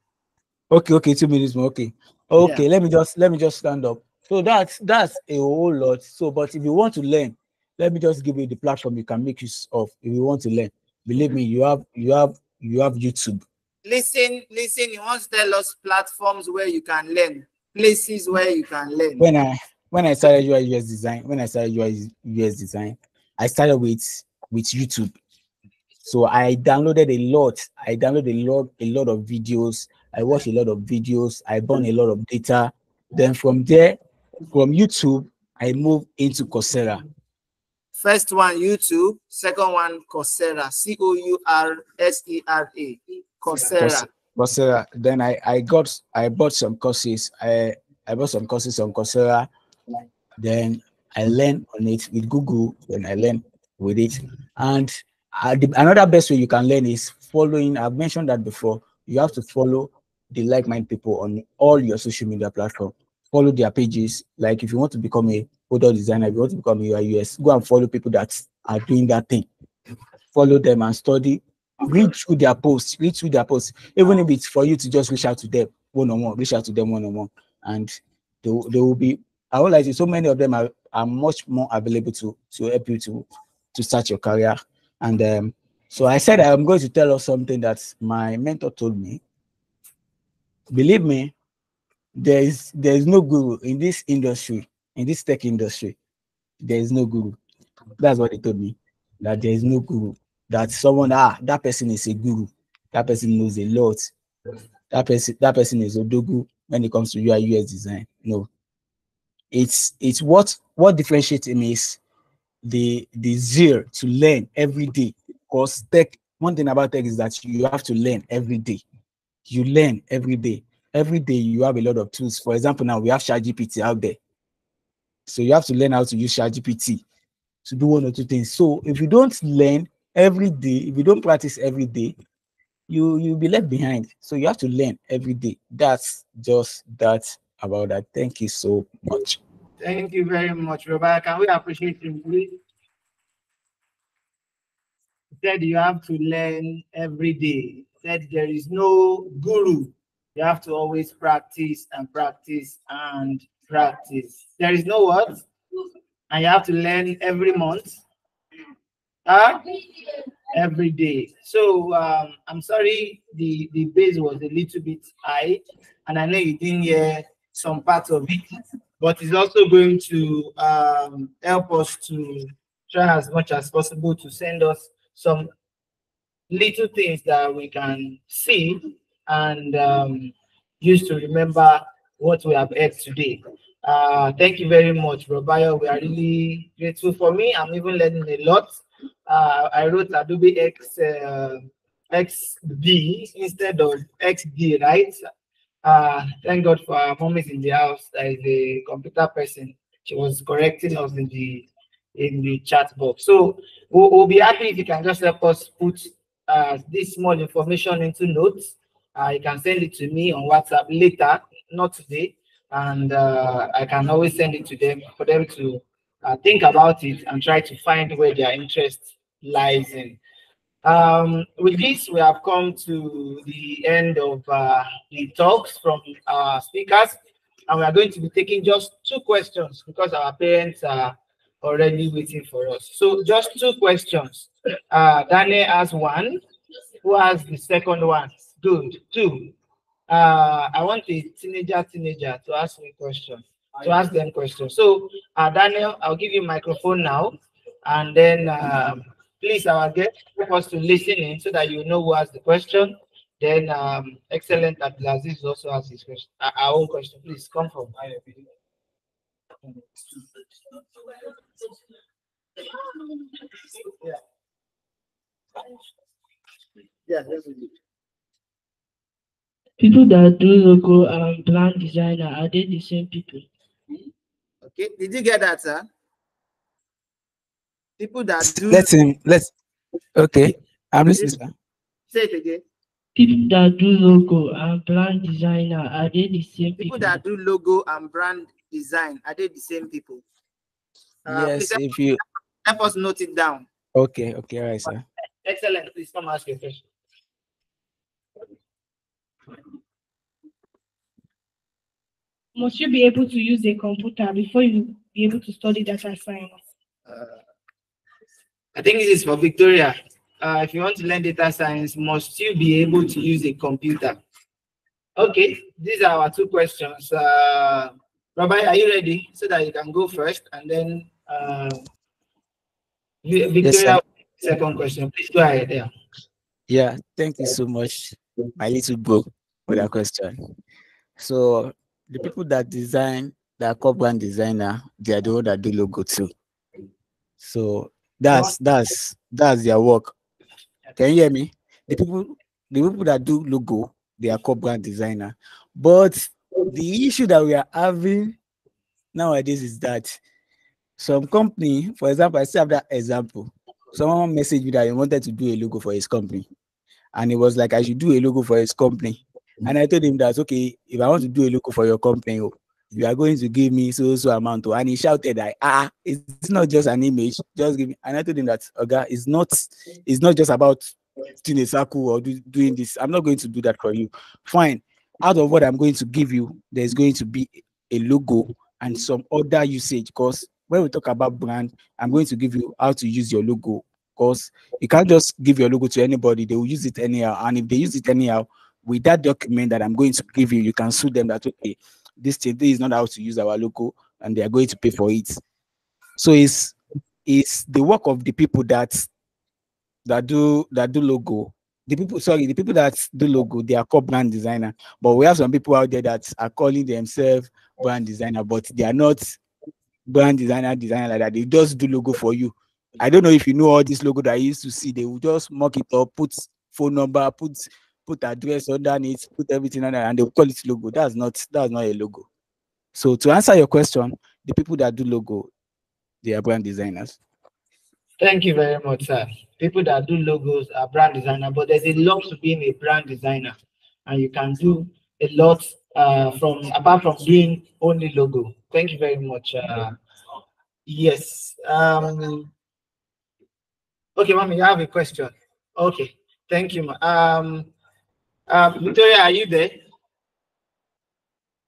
Speaker 3: Okay, okay, two minutes more. Okay, okay. Let me just let me just stand up. So that's that's a whole lot. So, but if you want to learn, let me just give you the platform you can make use of. If you want to learn, believe me, you have you have you have YouTube.
Speaker 2: Listen, listen. You want to tell us platforms where you can learn, places where you can learn.
Speaker 3: When I when I started UI UX design, when I started UI UX design, I started with with YouTube. So I downloaded a lot. I downloaded a lot, a lot of videos. I watched a lot of videos. I burned a lot of data. Then from there, from YouTube, I moved into Coursera.
Speaker 2: First one, YouTube. Second one, Coursera. C O U R S E R A. Coursera.
Speaker 3: Coursera. Then I I got I bought some courses. I I bought some courses on Coursera. Then I learn on it with Google. Then I learn with it. And uh, the, another best way you can learn is following. I've mentioned that before. You have to follow the like-minded people on all your social media platform. Follow their pages. Like if you want to become a photo designer, if you want to become a UI go and follow people that are doing that thing. Follow them and study. Read through their posts. Read through their posts. Even if it's for you to just reach out to them one on one, reach out to them one on one, and they, they will be. I would like to. So many of them are, are much more available to to help you to to start your career. And um, so I said I'm going to tell us something that my mentor told me. Believe me, there is there is no guru in this industry, in this tech industry. There is no guru. That's what he told me. That there is no guru. That someone ah that person is a guru. That person knows a lot. That person that person is odogu when it comes to UI UX design. No, it's it's what what differentiates him is the the zeal to learn every day. Because tech, one thing about tech is that you have to learn every day. You learn every day. Every day you have a lot of tools. For example, now we have ChatGPT out there. So you have to learn how to use ChatGPT to do one or two things. So if you don't learn every day, if you don't practice every day, you you'll be left behind. So you have to learn every day. That's just that about that. Thank you so much.
Speaker 2: Thank you very much, Roberta. Can we appreciate you, please? Said you have to learn every day. Said there is no guru. You have to always practice and practice and practice. There is no what? And you have to learn every month. Huh? Every day. So um, I'm sorry the, the base was a little bit high, and I know you didn't hear some part of it, but it's also going to um, help us to try as much as possible to send us some little things that we can see and um, use to remember what we have heard today. Uh, thank you very much, Robayo. We are really grateful for me. I'm even learning a lot. Uh, I wrote Adobe X uh, XD instead of XD, right? Uh, thank God for our mom is in the house. A computer person. She was correcting us in the in the chat box. So we'll, we'll be happy if you can just help us put uh, this small information into notes. Uh, you can send it to me on WhatsApp later, not today, and uh, I can always send it to them for them to uh, think about it and try to find where their interest lies in. Um, with this, we have come to the end of uh, the talks from our speakers, and we are going to be taking just two questions because our parents are already waiting for us. So just two questions. Uh, Daniel has one. Who has the second one? Good. Two. Uh, I want a teenager teenager to ask me questions, to ask them questions. So uh, Daniel, I'll give you microphone now, and then um, please our guest help us to listen in so that you know who has the question. Then um, excellent Abdulaziz also has his question, uh, our own question. Please come from. Yeah. Yeah, that's.
Speaker 4: People that do logo and brand designer, are they the same people?
Speaker 2: Okay, did you get that, sir? People that do
Speaker 3: Let him let's okay. I'm listening,
Speaker 2: say it again.
Speaker 4: People that do logo and brand designer, are they the same
Speaker 2: People
Speaker 4: people?
Speaker 2: that do logo and brand design, are they the same people? Uh,
Speaker 3: yes,
Speaker 2: please
Speaker 3: if you
Speaker 2: help us note it down.
Speaker 3: okay, okay, all right, sir.
Speaker 2: Excellent. Please come ask your question.
Speaker 5: Must you be able to use a computer before you be able to study data science?
Speaker 2: Uh, I think this is for Victoria. Uh, if you want to learn data science, must you be able to use a computer? Okay, these are our two questions. Uh, Rabbi, are you ready? So that you can go first, and then uh, Vi- Victoria, second question. Please go ahead. Yeah.
Speaker 3: Yeah, thank you so much, my little bro, for that question. So the people that design, that brand designer, they are the one that do logo too. So that's that's that's their work. Can you hear me? The people, the people that do logo, they are called brand designer. But the issue that we are having nowadays is that some company, for example, I still have that example. Someone messaged me that he wanted to do a logo for his company. And it was like I should do a logo for his company. And I told him that okay, if I want to do a logo for your company, oh, you are going to give me so so amount. oh." And he shouted that ah, it's not just an image, just give me. And I told him that okay, it's not it's not just about doing a circle or do, doing this. I'm not going to do that for you. Fine. Out of what I'm going to give you, there's going to be a logo and some other usage. Because when we talk about brand, I'm going to give you how to use your logo. Because you can't just give your logo to anybody, they will use it anyhow. And if they use it anyhow, with that document that I'm going to give you, you can sue them that okay, this thing this is not how to use our logo, and they are going to pay for it. So it's it's the work of the people that that do that do logo. The people, sorry, the people that do logo, they are called brand designer. But we have some people out there that are calling themselves brand designer, but they are not brand designer designer like that. They just do logo for you. I don't know if you know all this logo that I used to see. They will just mock it up, put phone number, put put address underneath, put everything on there, and they'll call it logo. That's not that's not a logo. So to answer your question, the people that do logo, they are brand designers.
Speaker 2: Thank you very much, sir. People that do logos are brand designer, but there's a lot to being a brand designer, and you can do a lot uh, from apart from doing only logo. Thank you very much. Uh, yes. Um, okay, mommy, you have a question. Okay, thank you. Um, uh, Victoria, are you there?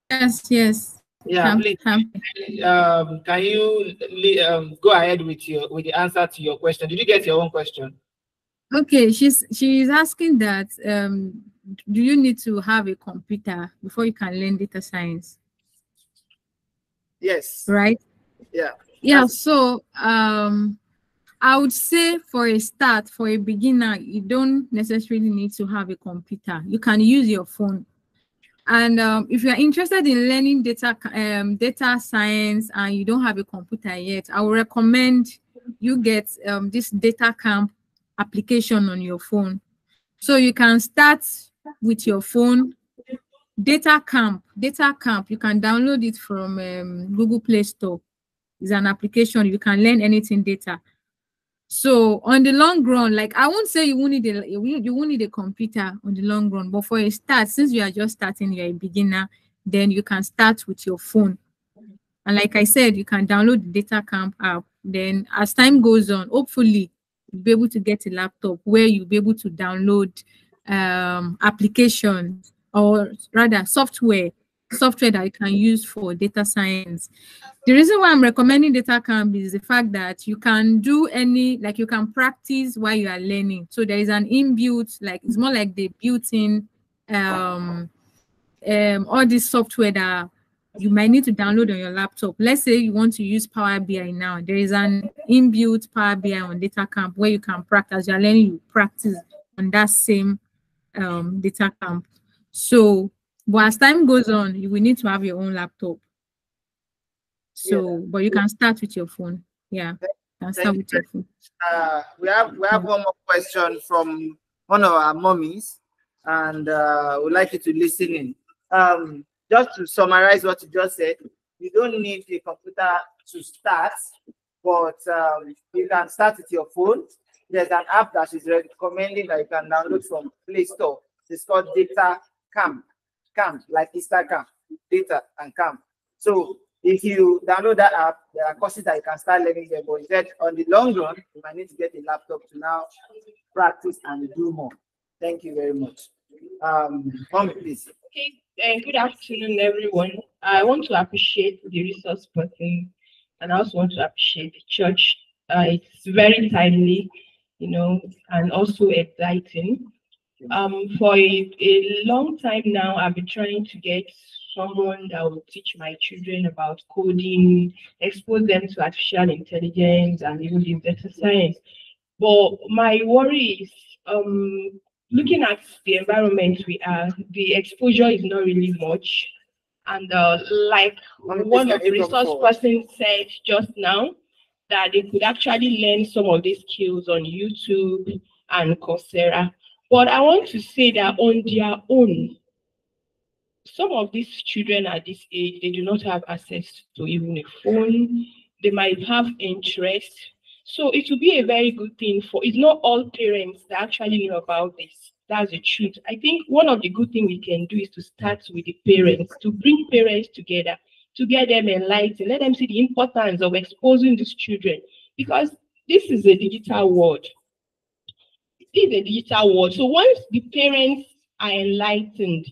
Speaker 1: Yes, yes.
Speaker 2: Yeah,
Speaker 1: I'm
Speaker 2: please. Um, can you um, go ahead with your with the answer to your question? Did you get your own question?
Speaker 1: Okay, she's she's asking that um do you need to have a computer before you can learn data science,
Speaker 2: Yes.
Speaker 1: right?
Speaker 2: Yeah.
Speaker 1: Yeah, so um I would say for a start, for a beginner, you don't necessarily need to have a computer. You can use your phone. And um, if you're interested in learning data um, data science and you don't have a computer yet, I would recommend you get um, this data camp application on your phone. So you can start with your phone. Data camp, data camp, you can download it from um, Google Play Store. It's an application, you can learn anything data. So on the long run, like I won't say you won't need a you won't- need a computer on the long run, but for a start, since you are just starting, you're a beginner, then you can start with your phone. And like I said, you can download the data camp app. Then as time goes on, hopefully you'll be able to get a laptop where you'll be able to download um applications or rather software software that you can use for data science the reason why I'm recommending data camp is the fact that you can do any, like you can practice while you are learning. So there is an inbuilt, like it's more like the built-in, um, um, all this software that you might need to download on your laptop. Let's say you want to use Power BI now. There is an inbuilt Power BI on data camp where you can practice. You're learning, you practice on that same um, data camp. So, but as time goes on, you will need to have your own laptop. So, but you can start with your phone. Yeah, you start with your phone.
Speaker 2: Uh, we have we have one more question from one of our mummies, and uh, we'd like you to listen in. Um, just to summarize what you just said, you don't need a computer to start, but um, you can start with your phone. There's an app that is recommending that you can download from Play Store. It's called Data Camp, Camp like Instagram, Data and Camp. So if you download that app, there are courses that you can start learning there. But instead, on the long run, you might need to get a laptop to now practice and do more. Thank you very much. Um, Mommy, please.
Speaker 4: Okay, uh, good afternoon, everyone. I want to appreciate the resource person and I also want to appreciate the church. Uh, it's very timely, you know, and also exciting. Um, for a, a long time now, I've been trying to get someone that will teach my children about coding, expose them to artificial intelligence and even data science. But my worry is um, looking at the environment we are, the exposure is not really much. And uh, like one of the resource person said just now, that they could actually learn some of these skills on YouTube and Coursera. But I want to say that on their own, some of these children at this age, they do not have access to even a phone. They might have interest. So it will be a very good thing for, it's not all parents that actually know about this. That's the truth. I think one of the good things we can do is to start with the parents, to bring parents together, to get them enlightened, let them see the importance of exposing these children. Because this is a digital world. Is a digital world. So once the parents are enlightened,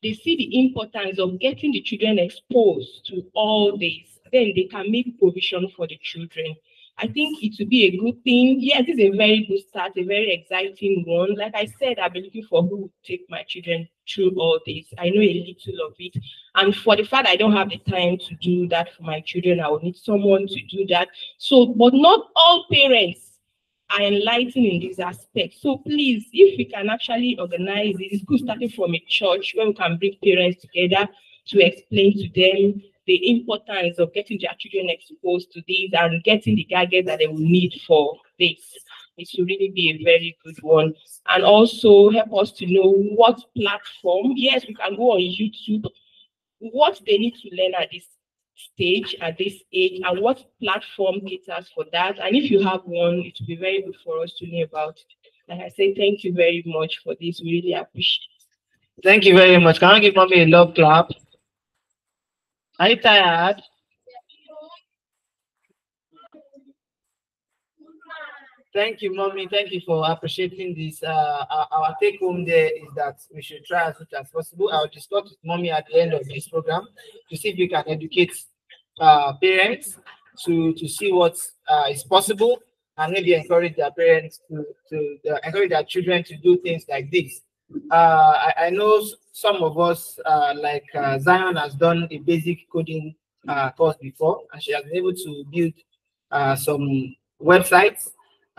Speaker 4: they see the importance of getting the children exposed to all this, then they can make provision for the children. I think it will be a good thing. Yes, it's a very good start, a very exciting one. Like I said, I've been looking for who will take my children through all this. I know a little of it. And for the fact I don't have the time to do that for my children, I will need someone to do that. So, but not all parents are enlightened in this aspect. So please, if we can actually organize it, it's good starting from a church where we can bring parents together to explain to them the importance of getting their children exposed to this and getting the gadgets that they will need for this. It should really be a very good one. And also help us to know what platform, yes, we can go on YouTube, what they need to learn at this stage at this age and what platform caters for that. And if you have one, it would be very good for us to know about it. Like I say, thank you very much for this. We really appreciate it.
Speaker 2: Thank you very much. Can I give mommy a love clap? Are you tired? Thank you, mommy. Thank you for appreciating this. Uh, our, take home there is that we should try as much as possible. I'll discuss with mommy at the end of this program to see if we can educate uh, parents to to see what uh, is possible and maybe encourage their parents to to uh, encourage their children to do things like this. Uh, I, I know some of us, uh, like Zion, has done a basic coding course before, and she has been able to build some websites,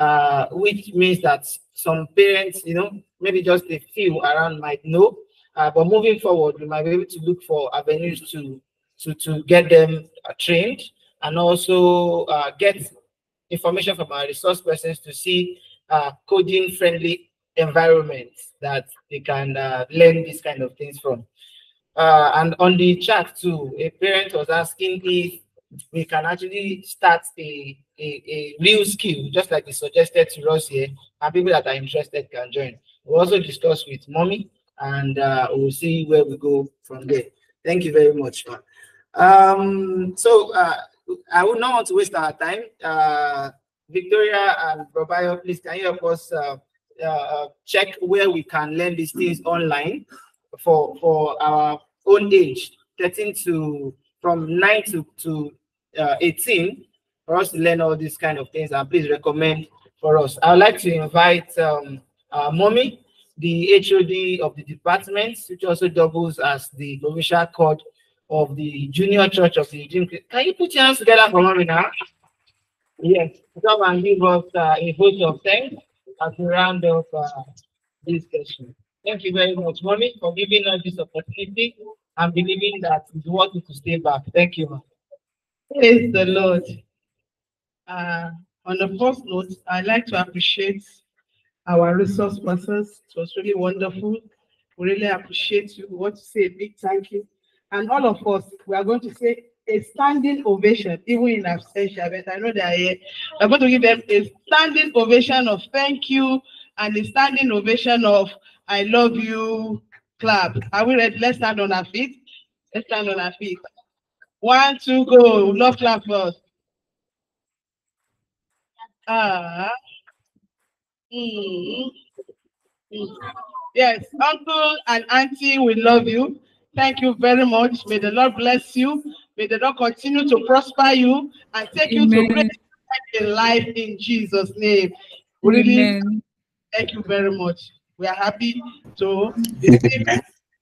Speaker 2: uh, which means that some parents, you know, maybe just a few around might know. Uh, but moving forward, we might be able to look for avenues to to to get them uh, trained and also uh, get information from our resource persons to see uh, coding friendly environments that they can uh, learn these kind of things from. Uh, and on the chat too, a parent was asking if we can actually start a, a, a real skill, just like we suggested to us here, and people that are interested can join. We'll also discuss with mommy and uh, we'll see where we go from there. Thank you very much. Um, so uh, I would not want to waste our time. Uh, Victoria and Robayo, please can you help us uh, uh, check where we can learn these things online for for our own age, 13 to from 9 to, to uh, 18, for us to learn all these kind of things. And please recommend for us. I would like to invite um, mommy, the HOD of the department, which also doubles as the provincial court of the Junior Church of the Eugene. Can you put your hands together for mommy now? Yes, come and give us uh, a vote of thanks as we round off uh, this session. Thank you very much, mommy, for giving us this opportunity and believing that it's worth it to stay back. Thank you.
Speaker 6: Praise the Lord. Uh, on the first note, I'd like to appreciate our resource persons. It was really wonderful. We really appreciate you. We want to say a big thank you. And all of us, we are going to say a standing ovation, even in absentia, but I know they are here. I'm going to give them a standing ovation of thank you and a standing ovation of I love you clap. Are we ready? Let's stand on our feet. Let's stand on our feet. One, two, go. Love clap first. Ah. Mm. Mm. Yes, uncle and auntie, we love you. Thank you very much. May the Lord bless you. May the Lord continue to prosper you and take you to
Speaker 1: Amen.
Speaker 6: great heights in life in Jesus' name. Really,
Speaker 1: Amen.
Speaker 6: thank you very much. We are happy to <laughs> receive you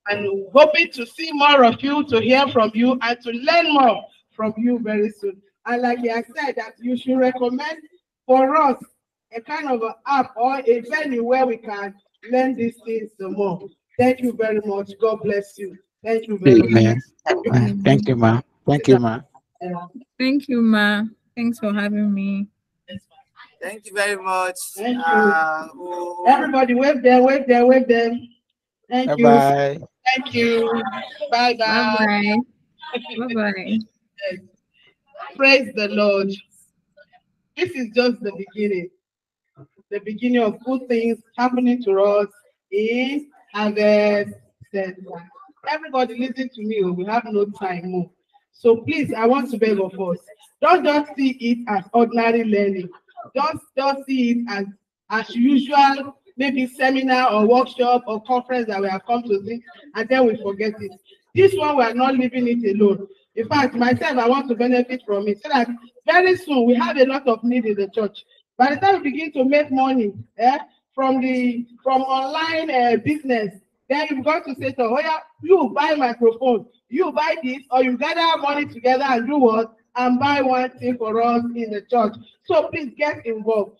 Speaker 6: and hoping to see more of you, to hear from you, and to learn more from you very soon. And like I said, that you should recommend for us a kind of an app or a venue where we can learn these things some more. Thank you very much. God bless you. Thank you very much.
Speaker 7: Amen. Thank you, ma. Thank you, ma.
Speaker 1: Thank you, Ma. Thanks for having me.
Speaker 2: Thank you very much.
Speaker 6: Thank you.
Speaker 2: Uh, oh,
Speaker 6: Everybody wave them, wave them, wave them. Thank
Speaker 7: Bye
Speaker 6: you. Thank you. Bye bye.
Speaker 1: Bye bye. <laughs>
Speaker 6: Praise the Lord. This is just the beginning. The beginning of good things happening to us in Harvest Center. Everybody listen to me. oh, We have no time more. So please, I want to beg of us. Don't just see it as ordinary learning. Don't just see it as as usual, maybe seminar or workshop or conference that we have come to see, and then we forget it. This one, we are not leaving it alone. In fact, myself, I want to benefit from it so that very soon we have a lot of need in the church. By the time we begin to make money eh, from the from online uh, business, then you've got to say to oh yeah, you buy microphone, you buy this, or you gather money together and do what? And buy one thing for us in the church. So please get involved.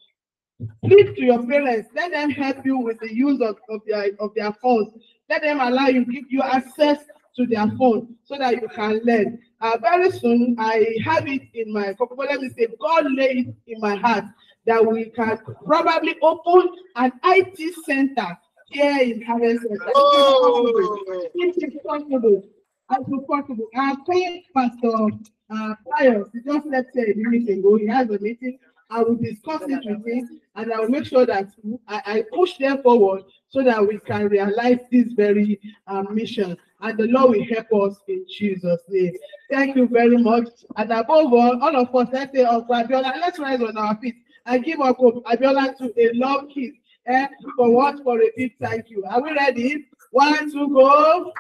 Speaker 6: Speak to your parents. Let them help you with the use of, of their of their phones. Let them allow you, give you access to their phone so that you can learn. Uh, very soon, I have it in my, let me say, God laid it in my heart that we can probably open an IT center here in Harvest.
Speaker 2: Oh.
Speaker 6: It is possible. as possible. I think Pastor uh, Pius, he just left here a minute ago. He has a meeting. I will discuss it with him and I will make sure that I, I push them forward so that we can realize this very uh, mission. And the Lord will help us in Jesus' name. Thank you very much. And above all, all of us, let's say, Uncle Abiola, let's rise on our feet and give Uncle Abiola to a love kiss. Eh, for what? For a big thank you. Are we ready? One, two, go.